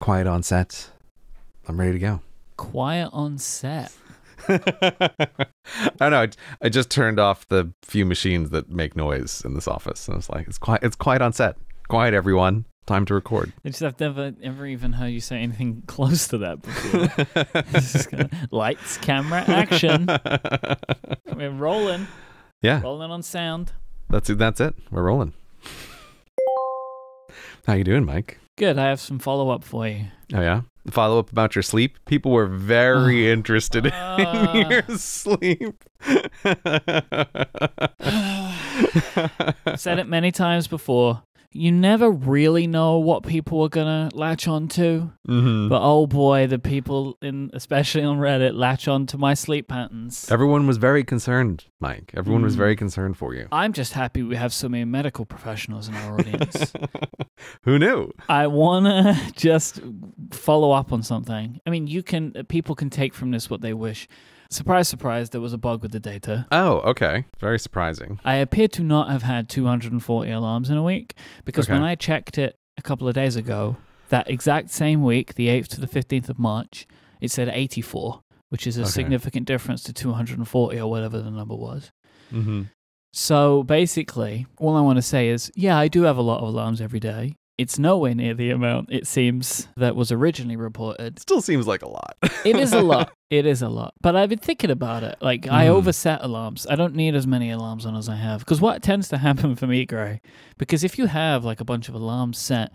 quiet on set. I'm ready to go. Quiet on set. I don't know. I, I just turned off the few machines that make noise in this office, and I was like, "It's quiet. It's quiet on set. Quiet, everyone. Time to record." It's just I've never ever even heard you say anything close to that before. Kinda, lights, camera, action. We're rolling, yeah, rolling on sound. that's it. That's it. We're rolling. How you doing, Myke? Good. I have some follow up for you. Oh yeah. Follow up about your sleep. People were very interested Ah. in your sleep. Said it many times before. You never really know what people are gonna latch onto, hmm but oh boy, the people in, especially on Reddit, latch onto my sleep patterns. Everyone was very concerned, Myke. Everyone was Mm. very concerned for you. I'm just happy we have so many medical professionals in our audience. Who knew? I wanna just follow up on something. I mean, you can people can take from this what they wish. Surprise, surprise, there was a bug with the data. Oh, okay. Very surprising. I appear to not have had 240 alarms in a week because when I checked it a couple of days ago, that exact same week, the 8th to the 15th of March, it said 84, which is a Okay. significant difference to 240 or whatever the number was. Mm-hmm. So basically, all I want to say is, yeah, I do have a lot of alarms every day. It's nowhere near the amount it seems that was originally reported. Still seems like a lot. It is a lot. It is a lot. But I've been thinking about it. Like, I Mm. overset alarms. I don't need as many alarms on as I have. Because what tends to happen for me, Grey, because if you have like a bunch of alarms set,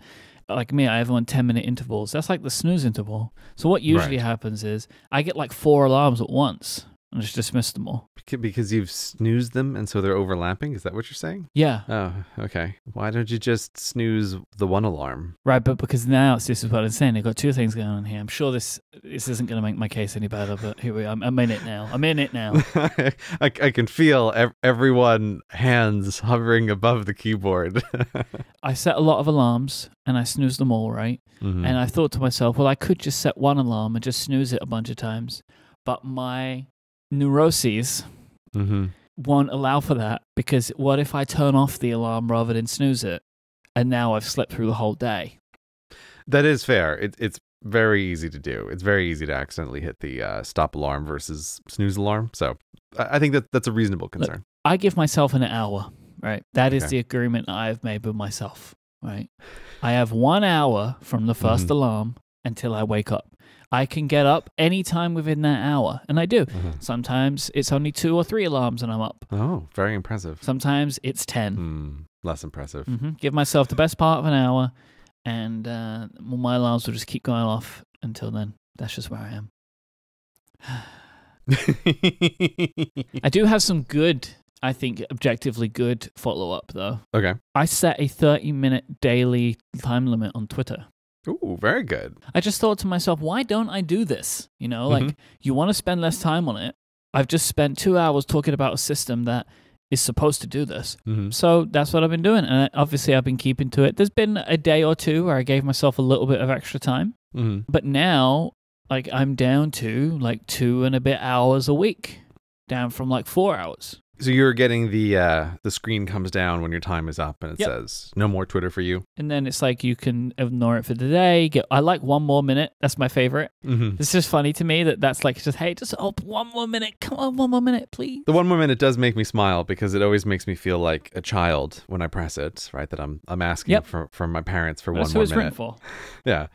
like me, I have them on 10 minute intervals. That's like the snooze interval. So what usually Right. happens is I get like four alarms at once and just dismiss them all. Because you've snoozed them and so they're overlapping? Is that what you're saying? Yeah. Oh, okay. Why don't you just snooze the one alarm? Right, but because now it's just is what I'm saying. I've got two things going on here. I'm sure this this isn't going to make my case any better, but here we are. I'm, I'm in it now. I'm in it now. I, I can feel ev- everyone hands hovering above the keyboard. I set a lot of alarms and I snooze them all, right? Mhm. And I thought to myself, well, I could just set one alarm and just snooze it a bunch of times. But my neuroses Mhm. won't allow for that because what if I turn off the alarm rather than snooze it? And now I've slept through the whole day. That is fair. It, it's very easy to do. It's very easy to accidentally hit the uh, stop alarm versus snooze alarm. So I, think that that's a reasonable concern. I give myself an hour, right? That is Okay. the agreement I have made with myself, right? I have one hour from the 1st Mhm. alarm until I wake up. I can get up anytime within that hour, and I do. Mhm. Sometimes it's only two or three alarms and I'm up. Oh, very impressive. Sometimes it's 10. Hmm, less impressive. hmm Give myself the best part of an hour, and uh, my alarms will just keep going off until then. That's just where I am. I do have some good, I think, objectively good follow up, though. okay. I set a 30 minute daily time limit on Twitter. Ooh, very good. I just thought to myself, why don't I do this? You know, like Mhm. you want to spend less time on it. I've just spent two hours talking about a system that is supposed to do this. hmm So that's what I've been doing. And obviously, I've been keeping to it. There's been a day or two where I gave myself a little bit of extra time. hmm But now, like, I'm down to like two and a bit hours a week, down from like four hours. So you're getting the uh, the screen comes down when your time is up and it Yep. says no more Twitter for you. And then it's like you can ignore it for the day. Get, I like one more minute. That's my favorite. Mm-hmm. It's just funny to me that that's like just hey, just oh one more minute. Come on, one more minute, please. The one more minute does make me smile because it always makes me feel like a child when I press it. Right, that I'm I'm asking Yep. for from my parents for That's one more minute. for. Yeah,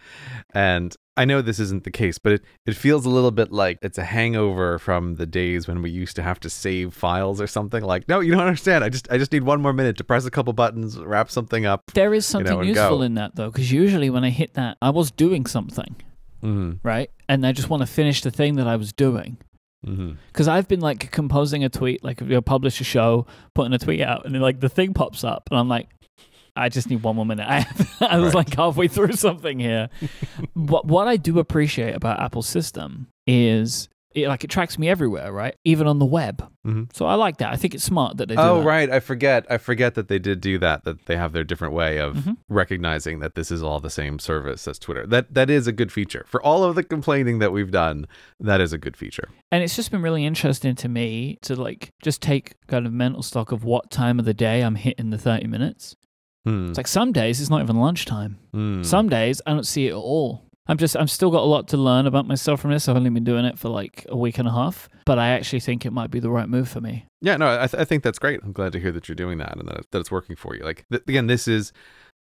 and I know this isn't the case, but it it feels a little bit like it's a hangover from the days when we used to have to save files or something. Like, no, you don't understand. I just I just need one more minute to press a couple buttons, wrap something up. There is something and useful go. in that though, because usually when I hit that, I was doing something, Mm-hmm. right? And I just want to finish the thing that I was doing. Mm-hmm. Because I've been like composing a tweet, like if you publish a show, putting a tweet out, and then like the thing pops up, and I'm like, I just need one more minute. I, I was Right. like halfway through something here. what what I do appreciate about Apple's system is it, like it tracks me everywhere, right? Even on the web. Mhm. So I like that. I think it's smart that they do Oh that. right, I forget. I forget that they did do that. That they have their different way of Mhm. recognizing that this is all the same service as Twitter. That that is a good feature. For all of the complaining that we've done, that is a good feature. And it's just been really interesting to me to like just take kind of mental stock of what time of the day I'm hitting the 30 minutes. Hmm. It's like some days it's not even lunchtime. Hmm. Some days I don't see it at all. I'm just I'm still got a lot to learn about myself from this. I've only been doing it for like a week and a half, but I actually think it might be the right move for me. Yeah, no, I, th- I think that's great. I'm glad to hear that you're doing that and that, that it's working for you. Like th- again, this is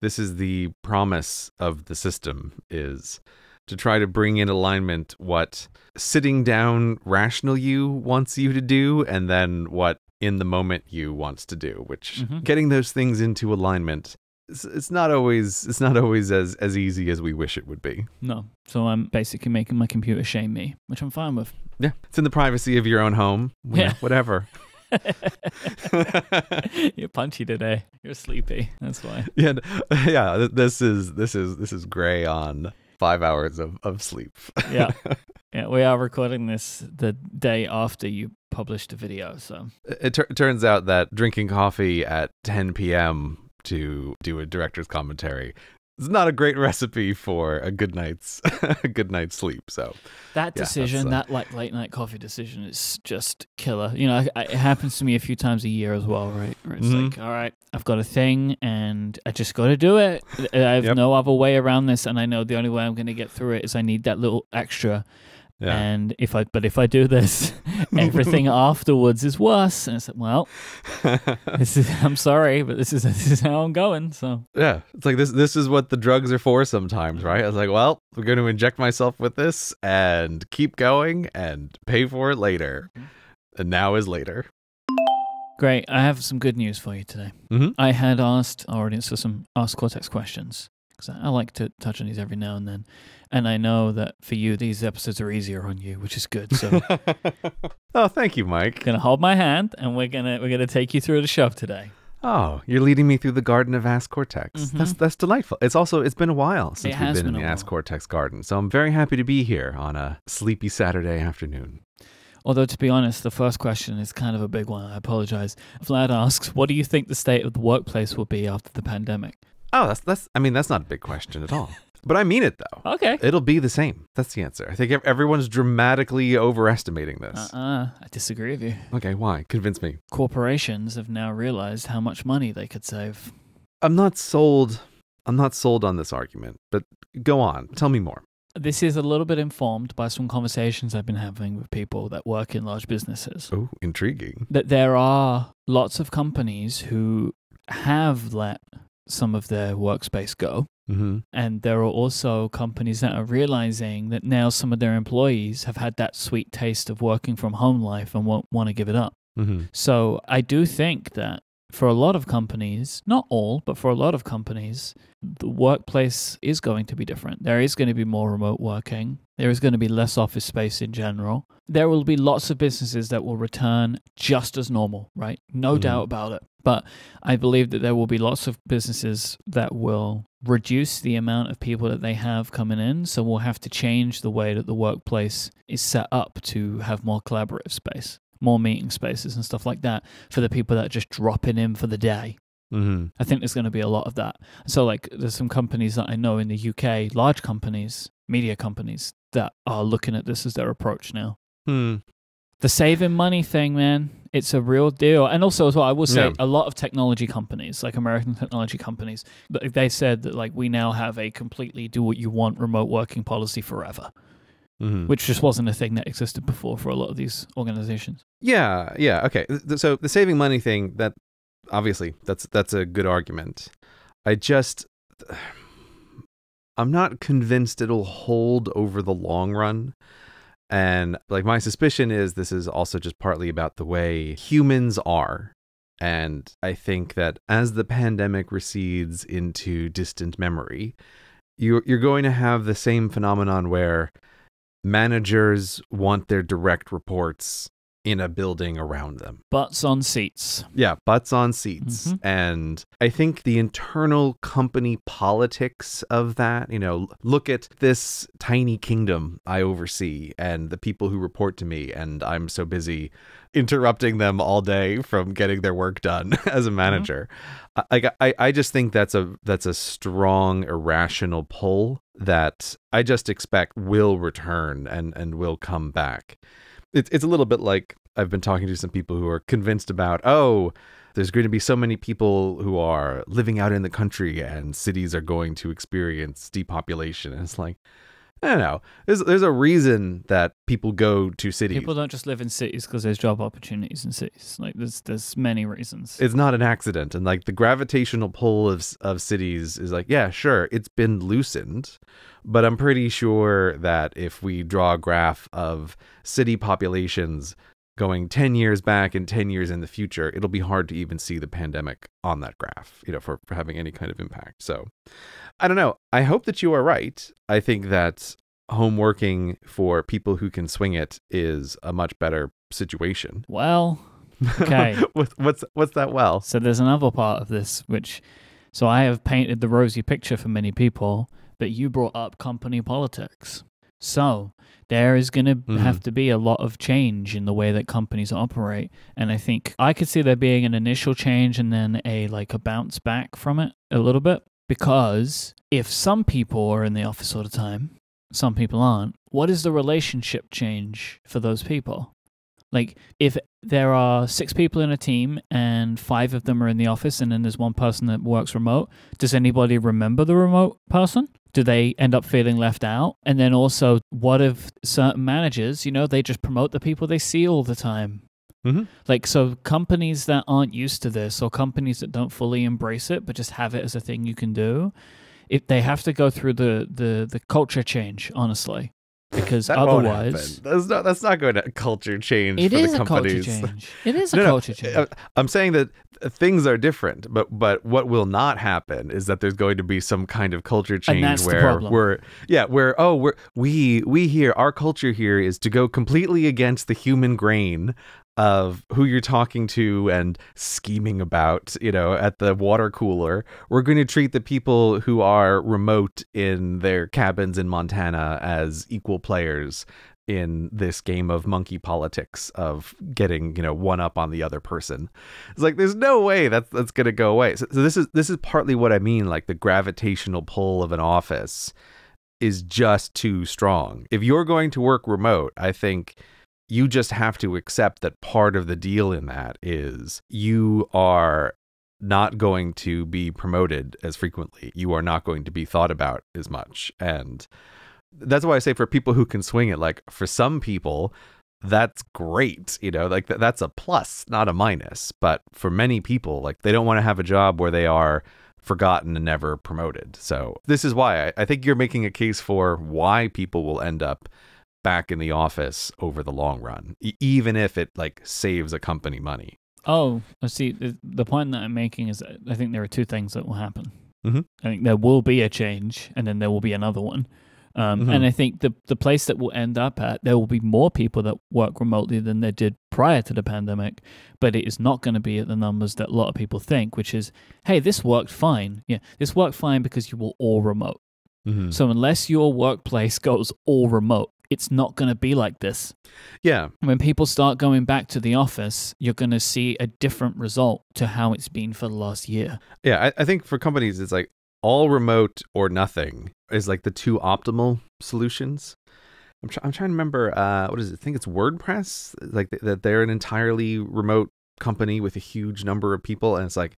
this is the promise of the system is to try to bring in alignment what sitting down rational you wants you to do and then what in the moment you wants to do which Mhm. getting those things into alignment it's, it's not always it's not always as as easy as we wish it would be No, so I'm basically making my computer shame me, which I'm fine with. yeah it's in the privacy of your own home Yeah. whatever You're punchy today. You're sleepy. That's why. yeah yeah this is this is this is Grey on five hours of, of sleep Yeah. Yeah, we are recording this the day after you published the video, so it tur- turns out that drinking coffee at 10 p.m. to do a director's commentary is not a great recipe for a good night's a good night's sleep. So that decision, that's, uh, that like late night coffee decision, is just killer. You know, it happens to me a few times a year as well, right? Where it's Mhm. like, all right, I've got a thing, and I just got to do it. I have Yep. no other way around this, and I know the only way I'm going to get through it is I need that little extra. Yeah, And if I, but if I do this, everything afterwards is worse. And it's like, well, this is. I'm sorry, but this is this is how I'm going. So yeah, it's like this. This is what the drugs are for sometimes, right? I was like, well, I'm going to inject myself with this and keep going and pay for it later. And now is later. great. I have some good news for you today. Mhm. I had asked our audience for some Ask Cortex questions because I like to touch on these every now and then, and I know that for you these episodes are easier on you, which is good. So oh, thank you, Myke. gonna hold my hand, and we're gonna we're gonna take you through the show today. Oh, you're leading me through the garden of Ask Cortex. Mhm. That's that's delightful. It's also it's been a while since we've has been, in the Ask. Cortex garden, so I'm very happy to be here on a sleepy Saturday afternoon. Although to be honest, the first question is kind of a big one. I apologize. Vlad asks, "What do you think the state of the workplace will be after the pandemic?" Oh, that's that's. I mean, that's not a big question at all. But I mean it though. Okay. It'll be the same. That's the answer. I think everyone's dramatically overestimating this. Uh-uh. I disagree with you. Okay, why? Convince me. Corporations have now realized how much money they could save. I'm not sold. I'm not sold on this argument. But go on. Tell me more. This is a little bit informed by some conversations I've been having with people that work in large businesses. Oh, intriguing. That there are lots of companies who have let some of their workspace go. Mm-hmm. And there are also companies that are realizing that now some of their employees have had that sweet taste of working from home life and won't want to give it up. Mm-hmm. So I do think that for a lot of companies, not all, but for a lot of companies, the workplace is going to be different. There is going to be more remote working. There is going to be less office space in general. There will be lots of businesses that will return just as normal, right? No Mhm. doubt about it. But I believe that there will be lots of businesses that will reduce the amount of people that they have coming in. So we'll have to change the way that the workplace is set up to have more collaborative space, more meeting spaces and stuff like that for the people that are just dropping in for the day. Mm-hmm. I think there's going to be a lot of that. So, like, there's some companies that I know in the UK, large companies, media companies, that are looking at this as their approach now. Hmm. The saving money thing, man, it's a real deal. And also, as well, I will say Yeah. a lot of technology companies, like American technology companies, they said that, like, we now have a completely do what you want remote working policy forever, Mm-hmm. which just wasn't a thing that existed before for a lot of these organizations. Yeah, yeah, okay. So the saving money thing that obviously that's that's a good argument. I just I'm not convinced it'll hold over the long run. And like my suspicion is this is also just partly about the way humans are. And I think that as the pandemic recedes into distant memory, you're you're going to have the same phenomenon where managers want their direct reports in a building around them. Butts on seats. Yeah, butts on seats. Mhm. And I think the internal company politics of that, you know, look at this tiny kingdom I oversee and the people who report to me, and I'm so busy interrupting them all day from getting their work done as a manager. I, I, I- I just think that's a that's a strong irrational pull that I just expect will return and and will come back. It's it's a little bit like I've been talking to some people who are convinced about oh there's going to be so many people who are living out in the country and cities are going to experience depopulation. And it's like I don't know. There's there's a reason that people go to cities. People don't just live in cities because there's job opportunities in cities. Like there's there's many reasons. it's not an accident and like the gravitational pull of of cities is like yeah sure it's been loosened but i'm pretty sure that if we draw a graph of city populations going 10 years back and 10 years in the future it'll be hard to even see the pandemic on that graph you know for, for having any kind of impact. So i don't know. I hope that you are right. I think that home working for people who can swing it is a much better situation. Well, Okay. what's what's what's that well? So there's another part of this which so I have painted the rosy picture for many people, but you brought up company politics. So there is going to Mhm. have to be a lot of change in the way that companies operate, and I think I could see there being an initial change and then a like a bounce back from it a little bit because if some people are in the office all the time, some people aren't. What is the relationship change for those people? Like if there are six people in a team and five of them are in the office and then there's one person that works remote, does anybody remember the remote person? Do they end up feeling left out? And then also, what if certain managers, you know, they just promote the people they see all the time? Mhm. Like, so companies that aren't used to this or companies that don't fully embrace it but just have it as a thing you can do, if they have to go through the, the, the culture change, honestly. Because That otherwise, that's not that's not going to culture change it for is the a culture change. It is a No, no, culture change. uh, I'm saying that things are different, but but what will not happen is that there's going to be some kind of culture change where we're yeah where oh we're we we here our culture here is to go completely against the human grain of who you're talking to and scheming about, you know, at the water cooler. We're going to treat the people who are remote in their cabins in Montana as equal players in this game of monkey politics of getting, you know, one up on the other person. It's like there's no way that's that's going to go away. So, so this is this is partly what I mean like the gravitational pull of an office is just too strong. If you're going to work remote, I think you just have to accept that part of the deal in that is you are not going to be promoted as frequently. You are not going to be thought about as much. And that's why I say for people who can swing it, like for some people, that's great. You know, like th- that's a plus, not a minus. But for many people, like they don't want to have a job where they are forgotten and never promoted. So this is why I, I think you're making a case for why people will end up back in the office over the long run, e- even if it like saves a company money. Oh, I see. The, point that I'm making is that I think there are two things that will happen. Mhm. I think there will be a change, and then there will be another one. Um, Mhm. And I think the the place that we'll end up at, there will be more people that work remotely than there did prior to the pandemic, but it is not going to be at the numbers that a lot of people think, which is, hey, this worked fine. Yeah, this worked fine because you were all remote. Mm-hmm. So unless your workplace goes all remote, it's not going to be like this. Yeah, When people start going back to the office, you're going to see a different result to how it's been for the last year. yeah. I, I think for companies, it's like all remote or nothing is like the two optimal solutions. I'm, try- I'm trying to remember. Uh, what is it? I think it's WordPress. Like th- that they're an entirely remote company with a huge number of people, and it's like,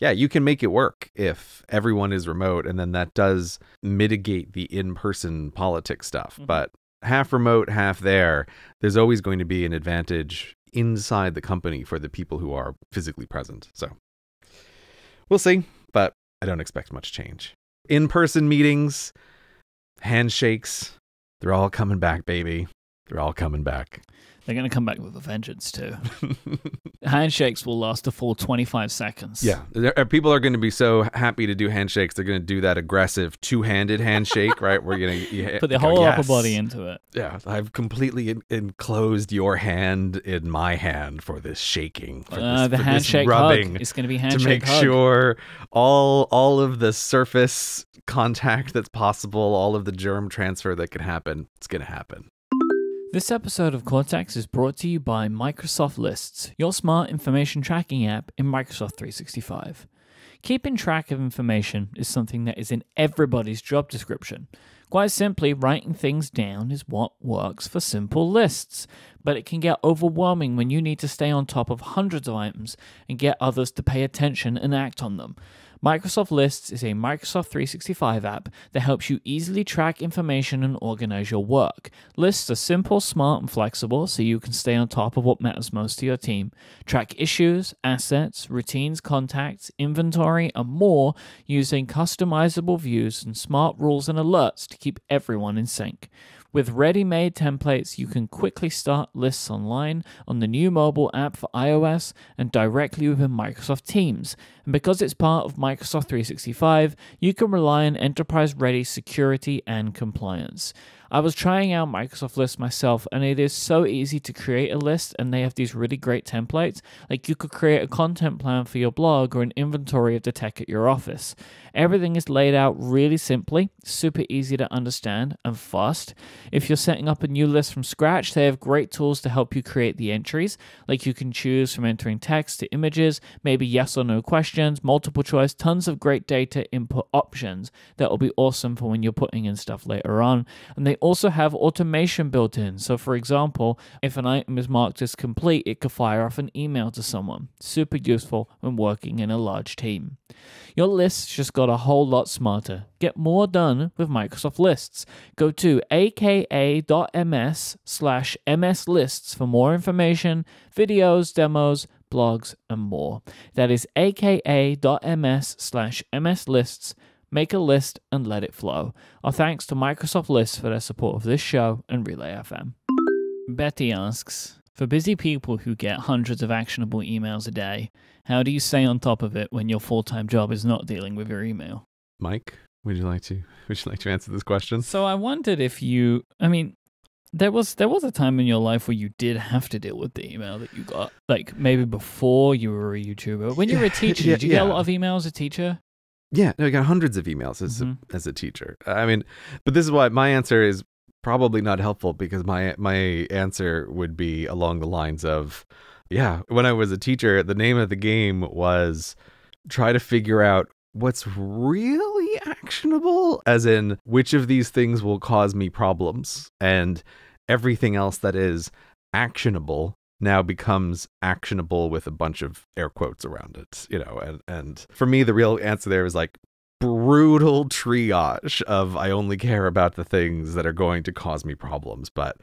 yeah, you can make it work if everyone is remote, and then that does mitigate the in-person politics stuff. Mhm. But half remote, half there, there's always going to be an advantage inside the company for the people who are physically present. So we'll see, but I don't expect much change. In-person meetings, handshakes, they're all coming back, baby. They're all coming back. They're going to come back with a vengeance too. Handshakes will last a full 25 seconds. Yeah, are, people are going to be so happy to do handshakes. They're going to do that aggressive two-handed handshake, right? We're going to Put the whole upper body into it. Yeah, I've completely en- enclosed your hand in my hand for this shaking, for Uh, this, the for this handshake rubbing, hug. It's going to be to make hug. sure all all of the surface contact that's possible, all of the germ transfer that can happen, it's going to happen. This episode of Cortex is brought to you by Microsoft Lists, your smart information tracking app in Microsoft 365. Keeping track of information is something that is in everybody's job description. Quite simply, writing things down is what works for simple lists, but it can get overwhelming when you need to stay on top of hundreds of items and get others to pay attention and act on them. Microsoft Lists is a Microsoft 365 app that helps you easily track information and organize your work. Lists are simple, smart, and flexible so you can stay on top of what matters most to your team. Track issues, assets, routines, contacts, inventory, and more using customizable views and smart rules and alerts to keep everyone in sync. With ready made templates, you can quickly start lists online on the new mobile app for iOS and directly within Microsoft Teams. And because it's part of Microsoft 365, you can rely on enterprise ready security and compliance. I was trying out Microsoft Lists myself, and it is so easy to create a list, and they have these really great templates. Like you could create a content plan for your blog or an inventory of the tech at your office. Everything is laid out really simply, super easy to understand, and fast. If you're setting up a new list from scratch, they have great tools to help you create the entries. Like you can choose from entering text to images, maybe yes or no questions, multiple choice, tons of great data input options that will be awesome for when you're putting in stuff later on. And they also have automation built in. So, for example, if an item is marked as complete, it could fire off an email to someone. Super useful when working in a large team. Your lists just got a whole lot smarter. Get more done with Microsoft Lists. Go to aka.ms slash mslists for more information, videos, demos, blogs, and more. That is aka.ms slash mslists make a list, and let it flow. Our thanks to Microsoft Lists for their support of this show and Relay FM. Betty asks For busy people who get hundreds of actionable emails a day, how do you stay on top of it when your full time job is not dealing with your email? Myke, would you like to would you like to answer this question? So I wondered if you I mean there was there was a time in your life where you did have to deal with the email that you got, like maybe before you were a YouTuber. When you were a teacher, Yeah, did you get a lot of emails as a teacher? Yeah, no, I got hundreds of emails as Mhm. a, as a teacher. I mean, but this is why my answer is probably not helpful because my my answer would be along the lines of, yeah, when I was a teacher, the name of the game was try to figure out what's really actionable, as in which of these things will cause me problems, and everything else that is actionable now becomes actionable with a bunch of air quotes around it, you know, and and for me the real answer there is like brutal triage of I only care about the things that are going to cause me problems, but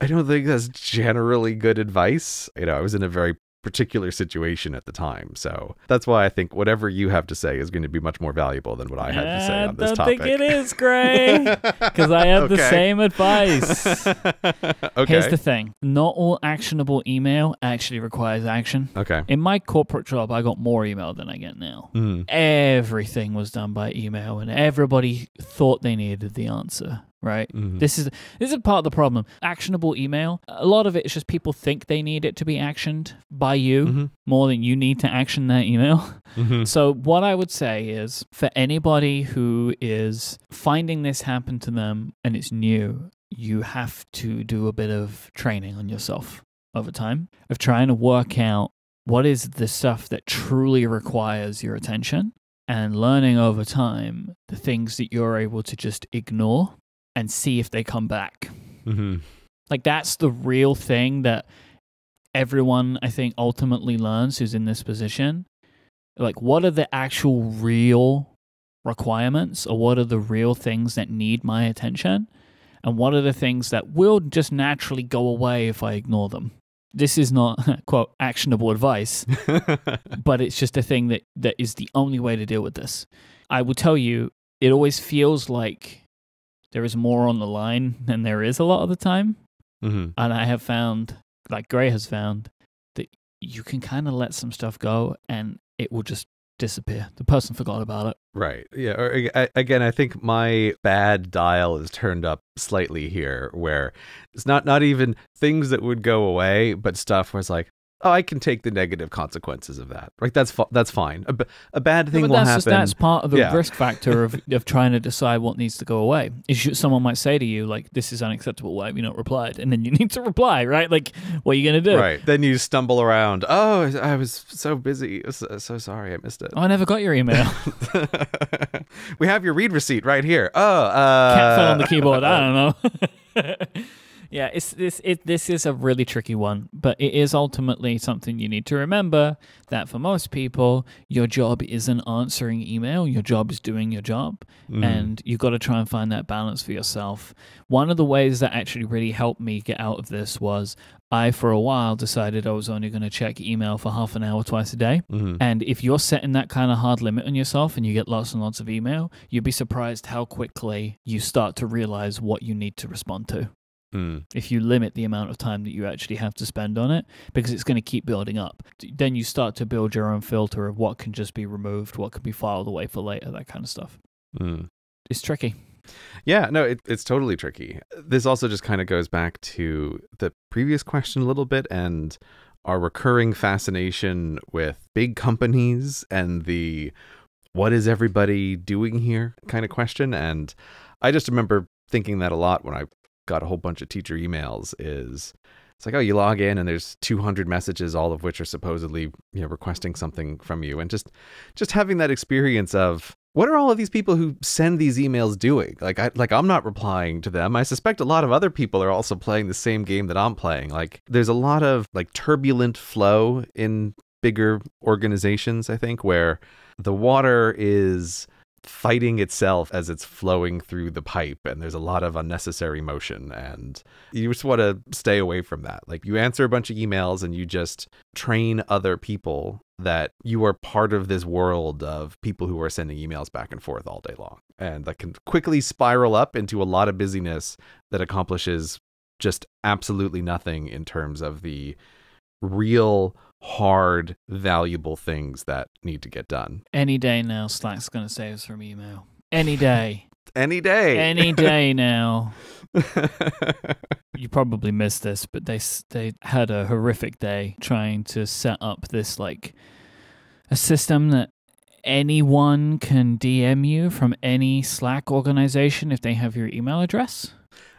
I don't think that's generally good advice. You know, I was in a very particular situation at the time. So that's why I think whatever you have to say is going to be much more valuable than what I had to say I on this topic. I don't topic. think it is, Grey. Because I have the same advice. okay. Here's the thing not all actionable email actually requires action. okay. In my corporate job, I got more email than I get now. Mm. Everything was done by email, and everybody thought they needed the answer. Right. Mhm. This is this is part of the problem. Actionable email. A lot of it is just people think they need it to be actioned by you Mhm. more than you need to action that email. Mhm. So, what I would say is for anybody who is finding this happen to them and it's new, you have to do a bit of training on yourself over time of trying to work out what is the stuff that truly requires your attention and learning over time the things that you're able to just ignore and see if they come back. Mhm. Like that's the real thing that everyone I think ultimately learns who's in this position. Like what are the actual real requirements or what are the real things that need my attention and what are the things that will just naturally go away if I ignore them. This is not quote actionable advice, but it's just a thing that that is the only way to deal with this. I will tell you it always feels like there is more on the line than there is a lot of the time Mhm. and I have found, like Grey has found, that you can kind of let some stuff go and it will just disappear. The person forgot about it. Right. Yeah. Or, I- again, I think my bad dial is turned up slightly here, where it's not not even things that would go away, but stuff where it's like, oh, I can take the negative consequences of that. Right? that's fi- that's fine. A, b- a bad thing but will that's happen. just that's part of the Yeah. risk factor of, of trying to decide what needs to go away. Is you, someone might say to you like, "This is unacceptable. Why have you not replied?" And then you need to reply, right? Like, what are you gonna do? Right. Then you stumble around. Oh, I was so busy. So, so sorry, I missed it. Oh, I never got your email. we have your read receipt right here. Oh, uh, Cat fell on the keyboard. I don't know. Yeah, it's this it this is a really tricky one, but it is ultimately something you need to remember that for most people, your job isn't answering email, your job is doing your job, Mm. and you've got to try and find that balance for yourself. One of the ways that actually really helped me get out of this was I for a while decided I was only going to check email for half an hour twice a day. Mhm. And if you're setting that kind of hard limit on yourself and you get lots and lots of email, you'd be surprised how quickly you start to realize what you need to respond to Mm. if you limit the amount of time that you actually have to spend on it because it's going to keep building up then you start to build your own filter of what can just be removed what can be filed away for later that kind of stuff Mm. it's tricky Yeah, no, it, it's totally tricky. This also just kind of goes back to the previous question a little bit and our recurring fascination with big companies and the what is everybody doing here kind of question. And I just remember thinking that a lot when I got a whole bunch of teacher emails is it's like, oh, you log in and there's 200 messages, all of which are supposedly, you know, requesting something from you. And just, just having that experience of, what are all of these people who send these emails doing? Like I like I'm not replying to them. I suspect a lot of other people are also playing the same game that I'm playing. Like there's a lot of like turbulent flow in bigger organizations, I think, where the water is fighting itself as it's flowing through the pipe and there's a lot of unnecessary motion and you just want to stay away from that. Like you answer a bunch of emails and you just train other people that you are part of this world of people who are sending emails back and forth all day long. And that can quickly spiral up into a lot of busyness that accomplishes just absolutely nothing in terms of the real, hard, valuable things that need to get done. any day now slack's going to save us from email any day Any day. any day now you probably missed this but they they had a horrific day trying to set up this like a system that anyone can DM you from any Slack organization if they have your email address.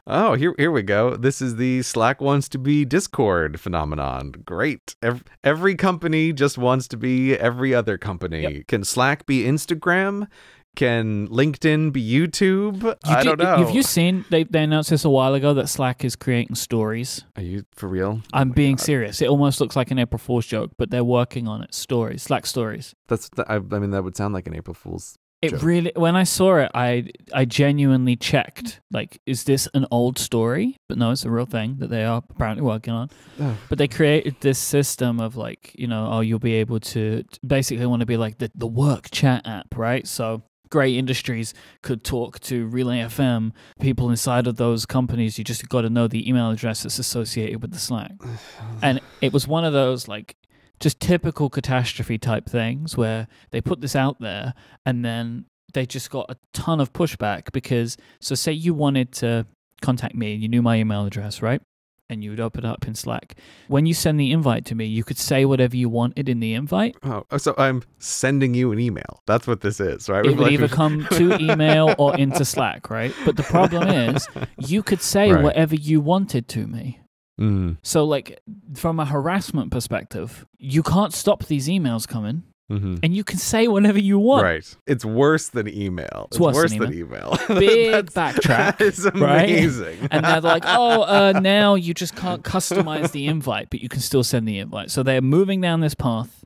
Oh, here here we go. This is the Slack wants to be Discord phenomenon. Great. Every, every company just wants to be every other company. Can Slack be Instagram? Can LinkedIn be YouTube? You I did- don't know. Have you seen they they announced this a while ago that Slack is creating stories? Are you for real? I'm oh my being God. serious. It almost looks like an April Fool's joke, but they're working on it. Stories, Slack stories. That's the, I, I mean that would sound like an April Fool's. It really when I saw it, I I genuinely checked like, is this an old story? But no, it's a real thing that they are apparently working on. Oh. But they created this system of like, you know, oh, you'll be able to basically want to be like the, the work chat app, right? So Great Industries could talk to Relay FM, people inside of those companies. You just got to know the email address that's associated with the Slack. And it was one of those like just typical catastrophe type things where they put this out there and then they just got a ton of pushback because so say you wanted to contact me and you knew my email address, right? And you would open it up in Slack. When you send the invite to me, you could say whatever you wanted in the invite. Oh, oh so I'm sending you an email. That's what this is, right? It We've would like- either come to email or into Slack, right? But the problem is you could say Right. whatever you wanted to me. Mm, So, like, from a harassment perspective, you can't stop these emails coming, mhm. and you can say whatever you want. Right. It's worse than email. It's worse than than email. Big backtrack, That is right? amazing. And they're like, oh, uh, now you just can't customize the invite, but you can still send the invite. So they're moving down this path.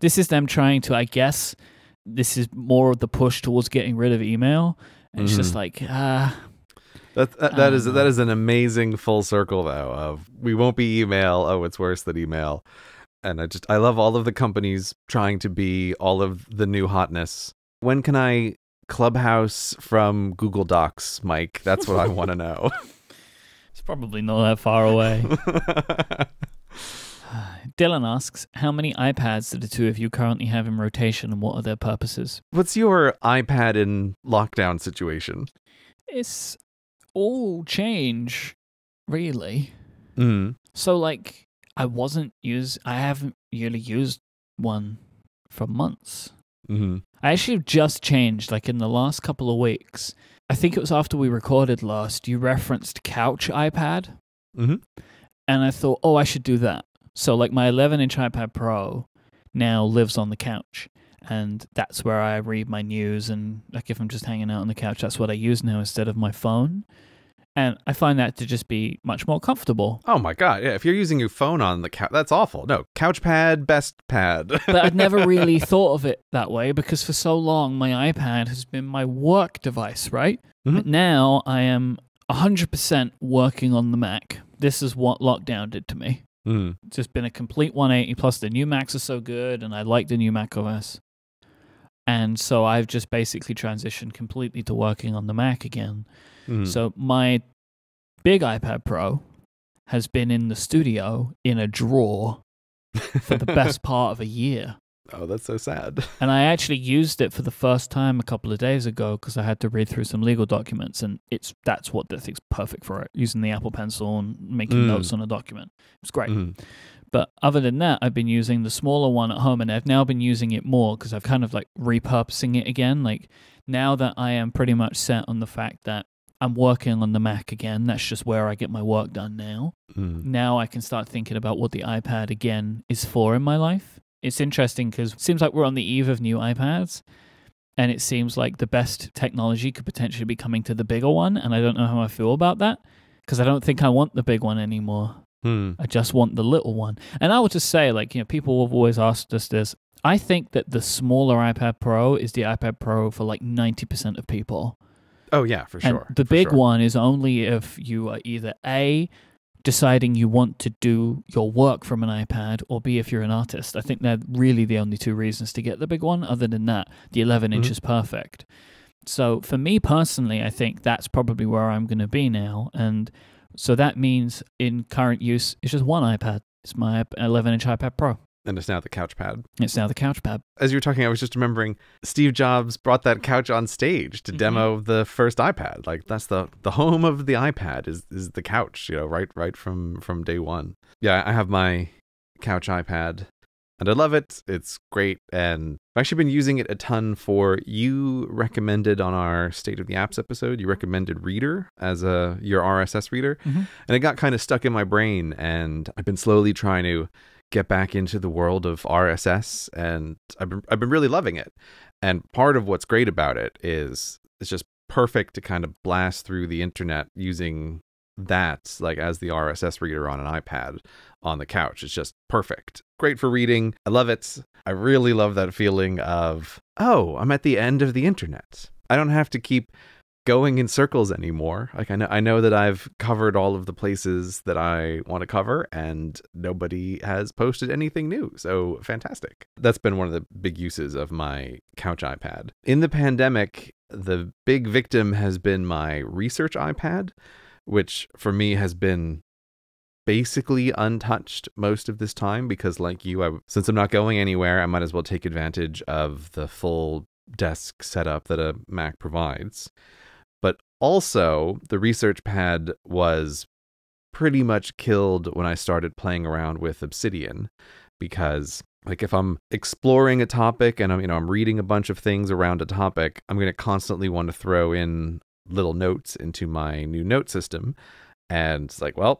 This is them trying to, I guess, this is more of the push towards getting rid of email. And it's just Mhm. like, ah, That that, that is Um, that is an amazing full circle though of we won't be email. Oh, it's worse than email. And I just I love all of the companies trying to be all of the new hotness. When can I Clubhouse from Google Docs, Myke? That's what I want to know. it's probably not that far away. Dylan asks, how many iPads do the two of you currently have in rotation and what are their purposes? What's your iPad in lockdown situation? It's all change, really. Mm. So like I wasn't use I haven't really used one for months. hmm I actually just changed like in the last couple of weeks. I think it was after we recorded last, you referenced couch iPad hmm and I thought, "Oh, I should do that." So like my 11-inch iPad Pro now lives on the couch and that's where I read my news and like if I'm just hanging out on the couch, that's what I use now instead of my phone. And I find that to just be much more comfortable. Oh my god! Yeah, if you're using your phone on the couch, that's awful. No, couch pad, best pad. but I'd never really thought of it that way because for so long my iPad has been my work device, right? Mhm. But now I am 100% working on the Mac. This is what lockdown did to me. Mm. It's just been a complete 180. Plus, the new Macs are so good, and I like the new Mac OS. And so I've just basically transitioned completely to working on the Mac again. Mm. So my big iPad Pro has been in the studio in a drawer for the best part of a year. oh, that's so sad. And I actually used it for the first time a couple of days ago because I had to read through some legal documents, and it's that's what the thing's perfect for it. Using the Apple Pencil and making Mm. notes on a document, it's great. Mm. But other than that, I've been using the smaller one at home, and I've now been using it more because I've kind of like repurposing it again. Like now that I am pretty much set on the fact that I'm working on the Mac again, that's just where I get my work done now. Mm. Now I can start thinking about what the iPad again is for in my life. It's interesting because it seems like we're on the eve of new iPads, and it seems like the best technology could potentially be coming to the bigger one. And I don't know how I feel about that because I don't think I want the big one anymore. Mm. I just want the little one. And I would just say, like, you know, people have always asked us this. I think that the smaller iPad Pro is the iPad Pro for like 90% of people. Oh yeah, for And sure. the for big sure. one is only if you are either A, deciding you want to do your work from an iPad, or B, if you're an artist. I think they're really the only two reasons to get the big one. Other than that, the 11 inch Mhm. is perfect. So for me personally, I think that's probably where I'm going to be now. And so that means in current use, it's just one iPad. It's my 11 inch iPad Pro. And it's now the couch pad. It's now the couch pad. As you were talking, I was just remembering Steve Jobs brought that couch on stage to Mhm. demo the first iPad. Like that's the the home of the iPad is is the couch, you know, right right from from day one. Yeah, I have my couch iPad and I love it. It's great and I've actually been using it a ton for you recommended on our State of the Apps episode. You recommended Reeder as a your RSS reader. Mhm. And it got kind of stuck in my brain and I've been slowly trying to get back into the world of RSS and I've been I've been really loving it. And part of what's great about it is it's just perfect to kind of blast through the internet using that like as the RSS reader on an iPad on the couch. It's just perfect. Great for reading. I love it. I really love that feeling of, oh, I'm at the end of the internet. I don't have to keep going in circles anymore. Like I know I know that I've covered all of the places that I want to cover and nobody has posted anything new. So fantastic. That's been one of the big uses of my couch iPad. In the pandemic, the big victim has been my research iPad, which for me has been basically untouched most of this time because like you I since I'm not going anywhere, I might as well take advantage of the full desk setup that a Mac provides. But also, the research pad was pretty much killed when I started playing around with Obsidian because like if I'm exploring a topic and I'm you know I'm reading a bunch of things around a topic, I'm going to constantly want to throw in little notes into my new note system and it's like, well,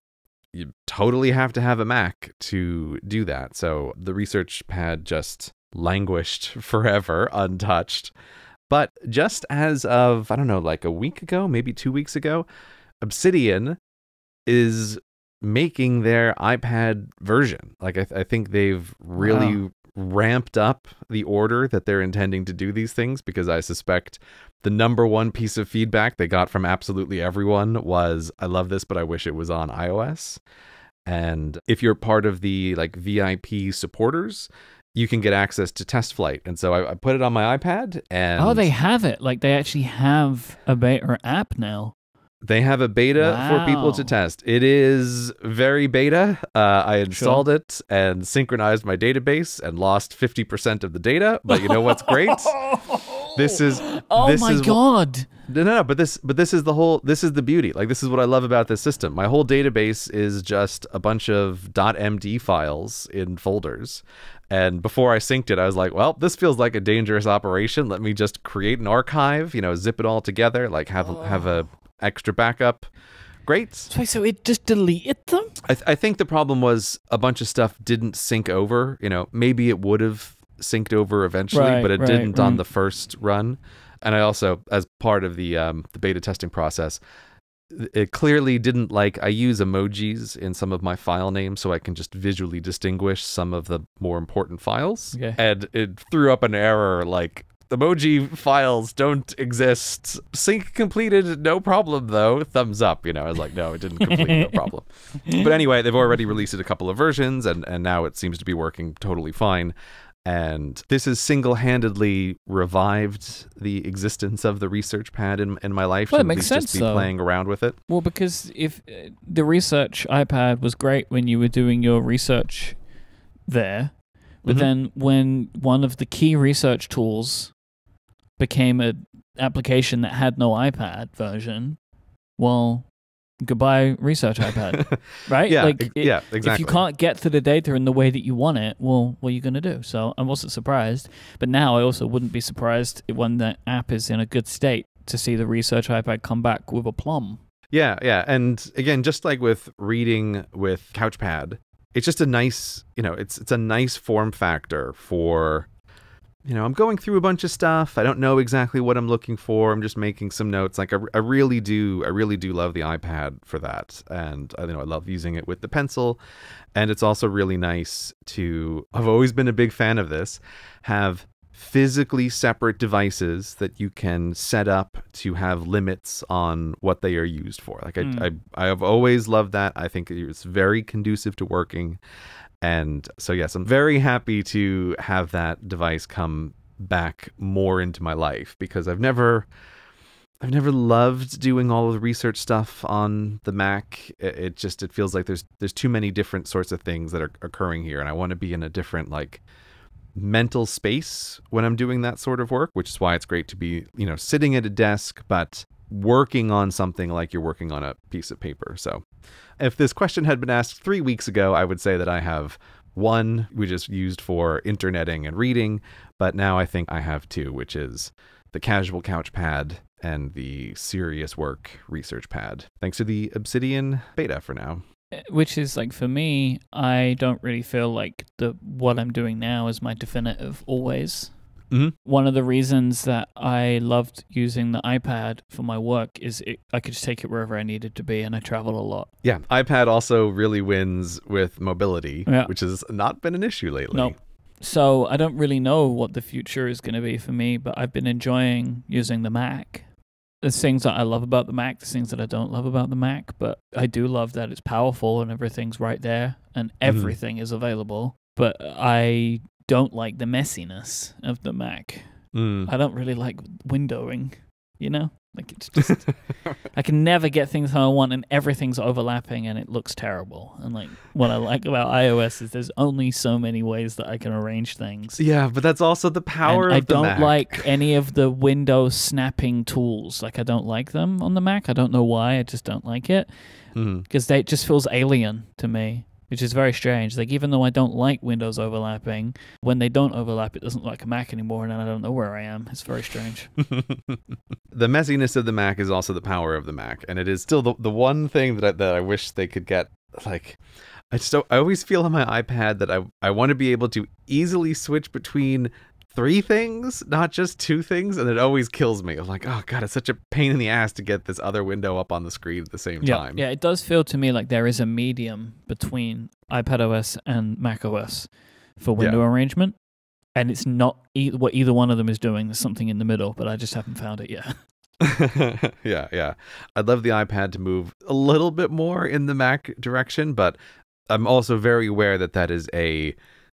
you totally have to have a Mac to do that. So the research pad just languished forever untouched. But just as of, I don't know, like a week ago, maybe two weeks ago, Obsidian is making their iPad version. Like, I, th- I think they've really ramped up the order that they're intending to do these things because I suspect the number one piece of feedback they got from absolutely everyone was, I love this, but I wish it was on iOS. And if you're part of the like VIP supporters, you can get access to test flight and so i, I put it on my ipad and Oh, they have it. Like they actually have a beta app now. They have a beta for people to test it is very beta uh, i installed it and synchronized my database and lost 50% of the data but you know what's great This is- Oh this my is god. no, no, no, but this, but this is the whole. This is the beauty. Like this is what I love about this system. My whole database is just a bunch of .md files in folders. And before I synced it, I was like, well, this feels like a dangerous operation. Let me just create an archive. You know, zip it all together. Like have have a extra backup. Great. So, so it just deleted them? I, th- I think the problem was a bunch of stuff didn't sync over. You know, maybe it would have synced over eventually, Right, but it right, didn't on the first run. And I also, as part of the um, the beta testing process, it clearly didn't like I use emojis in some of my file names so I can just visually distinguish some of the more important files. Okay. And it threw up an error like emoji files don't exist. Sync completed, no problem though. Thumbs up, you know. I was like, no, it didn't complete, no problem. But anyway, they've already released it a couple of versions and and now it seems to be working totally fine. And this has single-handedly revived the existence of the research pad in, in my life. Well, it makes sense, just be though. playing around with it. Well, because if uh, the research iPad was great when you were doing your research there, but Mhm. then when one of the key research tools became an application that had no iPad version, well, goodbye research iPad, right? yeah, like it- yeah, If you can't get to the data in the way that you want it, well, what are you going to do? So I wasn't surprised, but now I also wouldn't be surprised when the app is in a good state to see the research iPad come back with a plum. Yeah, yeah. And again, just like with reading with Couchpad, it's just a nice, you know, it's it's a nice form factor for you know, I'm going through a bunch of stuff. I don't know exactly what I'm looking for. I'm just making some notes. Like I, I really do, I really do love the iPad for that, and I you know I love using it with the pencil. And it's also really nice to. I've always been a big fan of this. Have physically separate devices that you can set up to have limits on what they are used for. Like I, Mm. I, I have always loved that. I think it's very conducive to working. And so, yes, I'm very happy to have that device come back more into my life because I've never. I've never loved doing all of the research stuff on the Mac. It, it just it feels like there's there's too many different sorts of things that are occurring here, and I want to be in a different like mental space when I'm doing that sort of work, which is why it's great to be you know sitting at a desk but working on something like you're working on a piece of paper. So if this question had been asked three weeks ago, I would say that I have one, which is used for interneting and reading, but now I think I have two, which is the casual couch pad and the serious work research pad, thanks to the Obsidian beta for now. Eh, which is like for me i don't really feel like the what i'm doing now is my definitive always Mhm. one of the reasons that i loved using the ipad for my work is it, i could just take it wherever i needed to be and i travel a lot Yeah, iPad also really wins with mobility, Yeah. which has not been an issue lately. No. so i don't really know what the future is going to be for me but i've been enjoying using the mac there's things that i love about the mac there's things that i don't love about the mac but i do love that it's powerful and everything's right there and everything is available but i don't like the messiness of the mac Mm. i don't really like windowing you know like it's just i can never get things how i want and everything's overlapping and it looks terrible and like what i like about ios is there's only so many ways that i can arrange things yeah, but that's also the power and of I don't Mac. like any of the window snapping tools. Like I don't like them on the Mac. I don't know why. I just don't like it Mhm. because they it just feels alien to me, which is very strange. Like even though I don't like windows overlapping, when they don't overlap, it doesn't look like a Mac anymore, and I don't know where I am. It's very strange. the messiness of the Mac is also the power of the Mac, and it is still the, the one thing that I, that I wish they could get. Like, I just I always feel on my iPad that I I want to be able to easily switch between three things, not just two things, and it always kills me. I'm like, oh god, it's such a pain in the ass to get this other window up on the screen at the same yeah, time. yeah. It does feel to me like there is a medium between iPad OS and Mac OS for window arrangement. And it's not e- what either one of them is doing. There's something in the middle, but I just haven't found it yet. yeah, yeah. I'd love the iPad to move a little bit more in the Mac direction, but I'm also very aware that that is a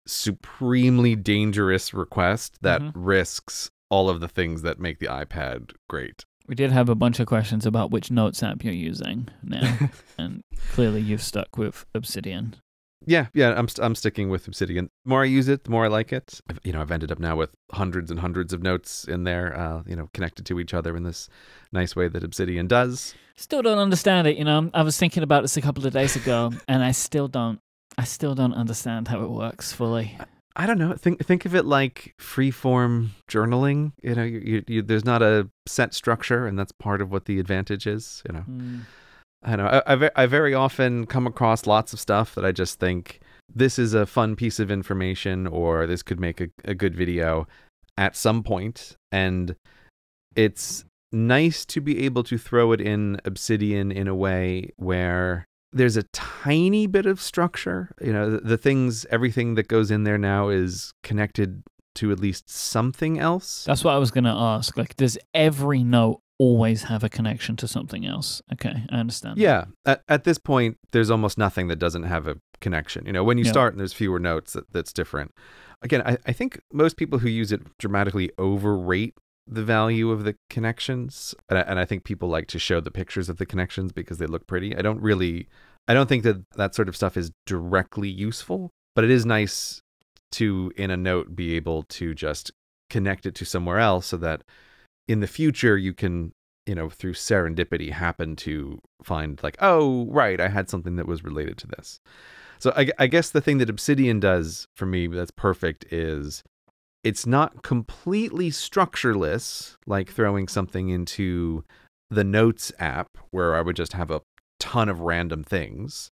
supremely dangerous request that Mhm. risks all of the things that make the iPad great. We did have a bunch of questions about which notes app you're using now, and clearly you've stuck with Obsidian. Yeah, yeah, I'm st- I'm sticking with Obsidian. The more I use it, the more I like it. I've, you know, I've ended up now with hundreds and hundreds of notes in there, uh, you know, connected to each other in this nice way that Obsidian does. Still don't understand it. You know, I was thinking about this a couple of days ago, and I still don't. I still don't understand how it works fully. I don't know. Think think of it like freeform journaling. You know, you, you, you, there's not a set structure, and that's part of what the advantage is. You know, Mm. I know. I, I, I very often come across lots of stuff that I just think this is a fun piece of information, or this could make a, a good video at some point, and it's nice to be able to throw it in Obsidian in a way where there's a tiny bit of structure. You know, the, the things, everything that goes in there now is connected to at least something else. That's what I was going to ask. Like, does every note always have a connection to something else? Okay, I understand. Yeah. At, at this point, there's almost nothing that doesn't have a connection. You know, when you Yeah. start and there's fewer notes, that, that's different. Again, I, I think most people who use it dramatically overrate the value of the connections. And I, and I think people like to show the pictures of the connections because they look pretty. I don't really, I don't think that that sort of stuff is directly useful, but it is nice to, in a note, be able to just connect it to somewhere else so that in the future you can you know through serendipity happen to find like oh right i had something that was related to this so I, I guess the thing that obsidian does for me that's perfect is it's not completely structureless like throwing something into the notes app where i would just have a ton of random things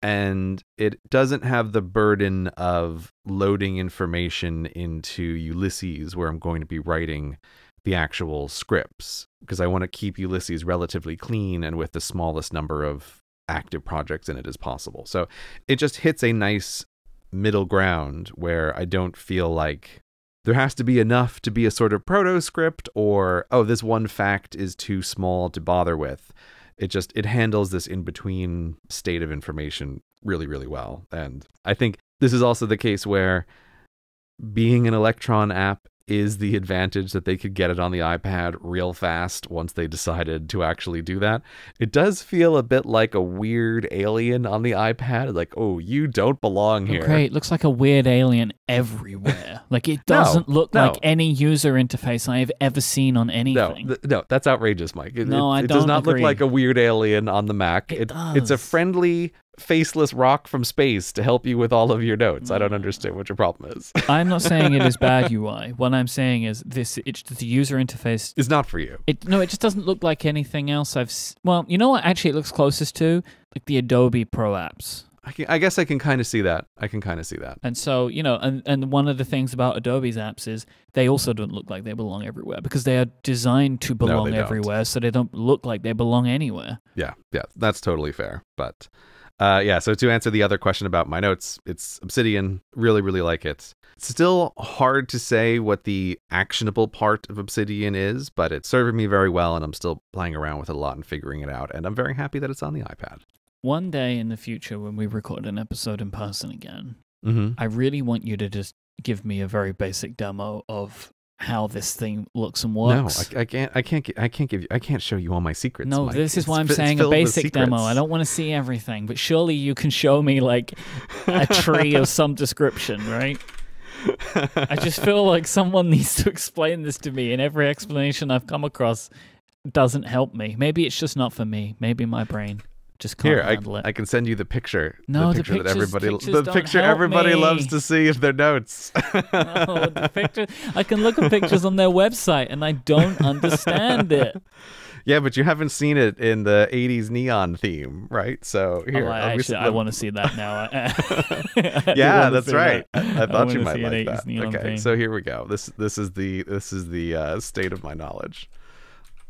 and it doesn't have the burden of loading information into ulysses where i'm going to be writing the actual scripts because I want to keep Ulysses relatively clean and with the smallest number of active projects in it as possible. So it just hits a nice middle ground where I don't feel like there has to be enough to be a sort of proto script or oh this one fact is too small to bother with. It just it handles this in between state of information really really well. And I think this is also the case where being an Electron app is the advantage that they could get it on the iPad real fast once they decided to actually do that. It does feel a bit like a weird alien on the iPad, like, oh, you don't belong here. Great. It looks like a weird alien everywhere. like it doesn't look no. like any user interface I have ever seen on No, anything. th- no, that's outrageous, Myke. It, No, it, I it does don't not agree. look like a weird alien on the Mac. It It's a friendly, faceless rock from space to help you with all of your notes. I don't Mm. understand what your problem is. I'm not saying it is bad UI. What I'm saying is this: it's the user interface. it's not for you. It no, it just doesn't look like anything else I've. Well, you know what? Actually, it looks closest to like the Adobe Pro apps. I, can, I guess I can kind of see that. I can kind of see that. And so, you know, and, and one of the things about Adobe's apps is they also don't look like they belong everywhere because they are designed to belong don't. everywhere, so they don't look like they belong anywhere. Yeah, yeah, that's totally fair. But uh, yeah, so to answer the other question about my notes, it's Obsidian. Really, really like it. It's still hard to say what the actionable part of Obsidian is, but it's serving me very well, and I'm still playing around with it a lot and figuring it out. And I'm very happy that it's on the iPad. One day in the future, when we record an episode in person again, Mm-hmm. I really want you to just give me a very basic demo of how this thing looks and No, works. I, I can't. I can't. I can't give you. I can't show you all my secrets. No, Myke. this is It's why I'm saying a basic demo. I don't want to see everything, but surely you can show me like a tree of some description, right? I just feel like someone needs to explain this to me, and every explanation I've come across doesn't help me. Maybe it's just not for me. Maybe my brain just can't Here, I, it. I can send you the picture. No, the the picture that everybody, pictures the picture everybody loves to see of their notes. no, the picture. I can look at pictures on their website, and I don't understand it. Yeah, but you haven't seen it in the '80s neon theme, right? So here, oh, I actually, I want to see that now. Yeah, that's right. that. I, I thought you might like 80s that. Okay, theme. so here we go. This this is the this is the uh, state of my knowledge.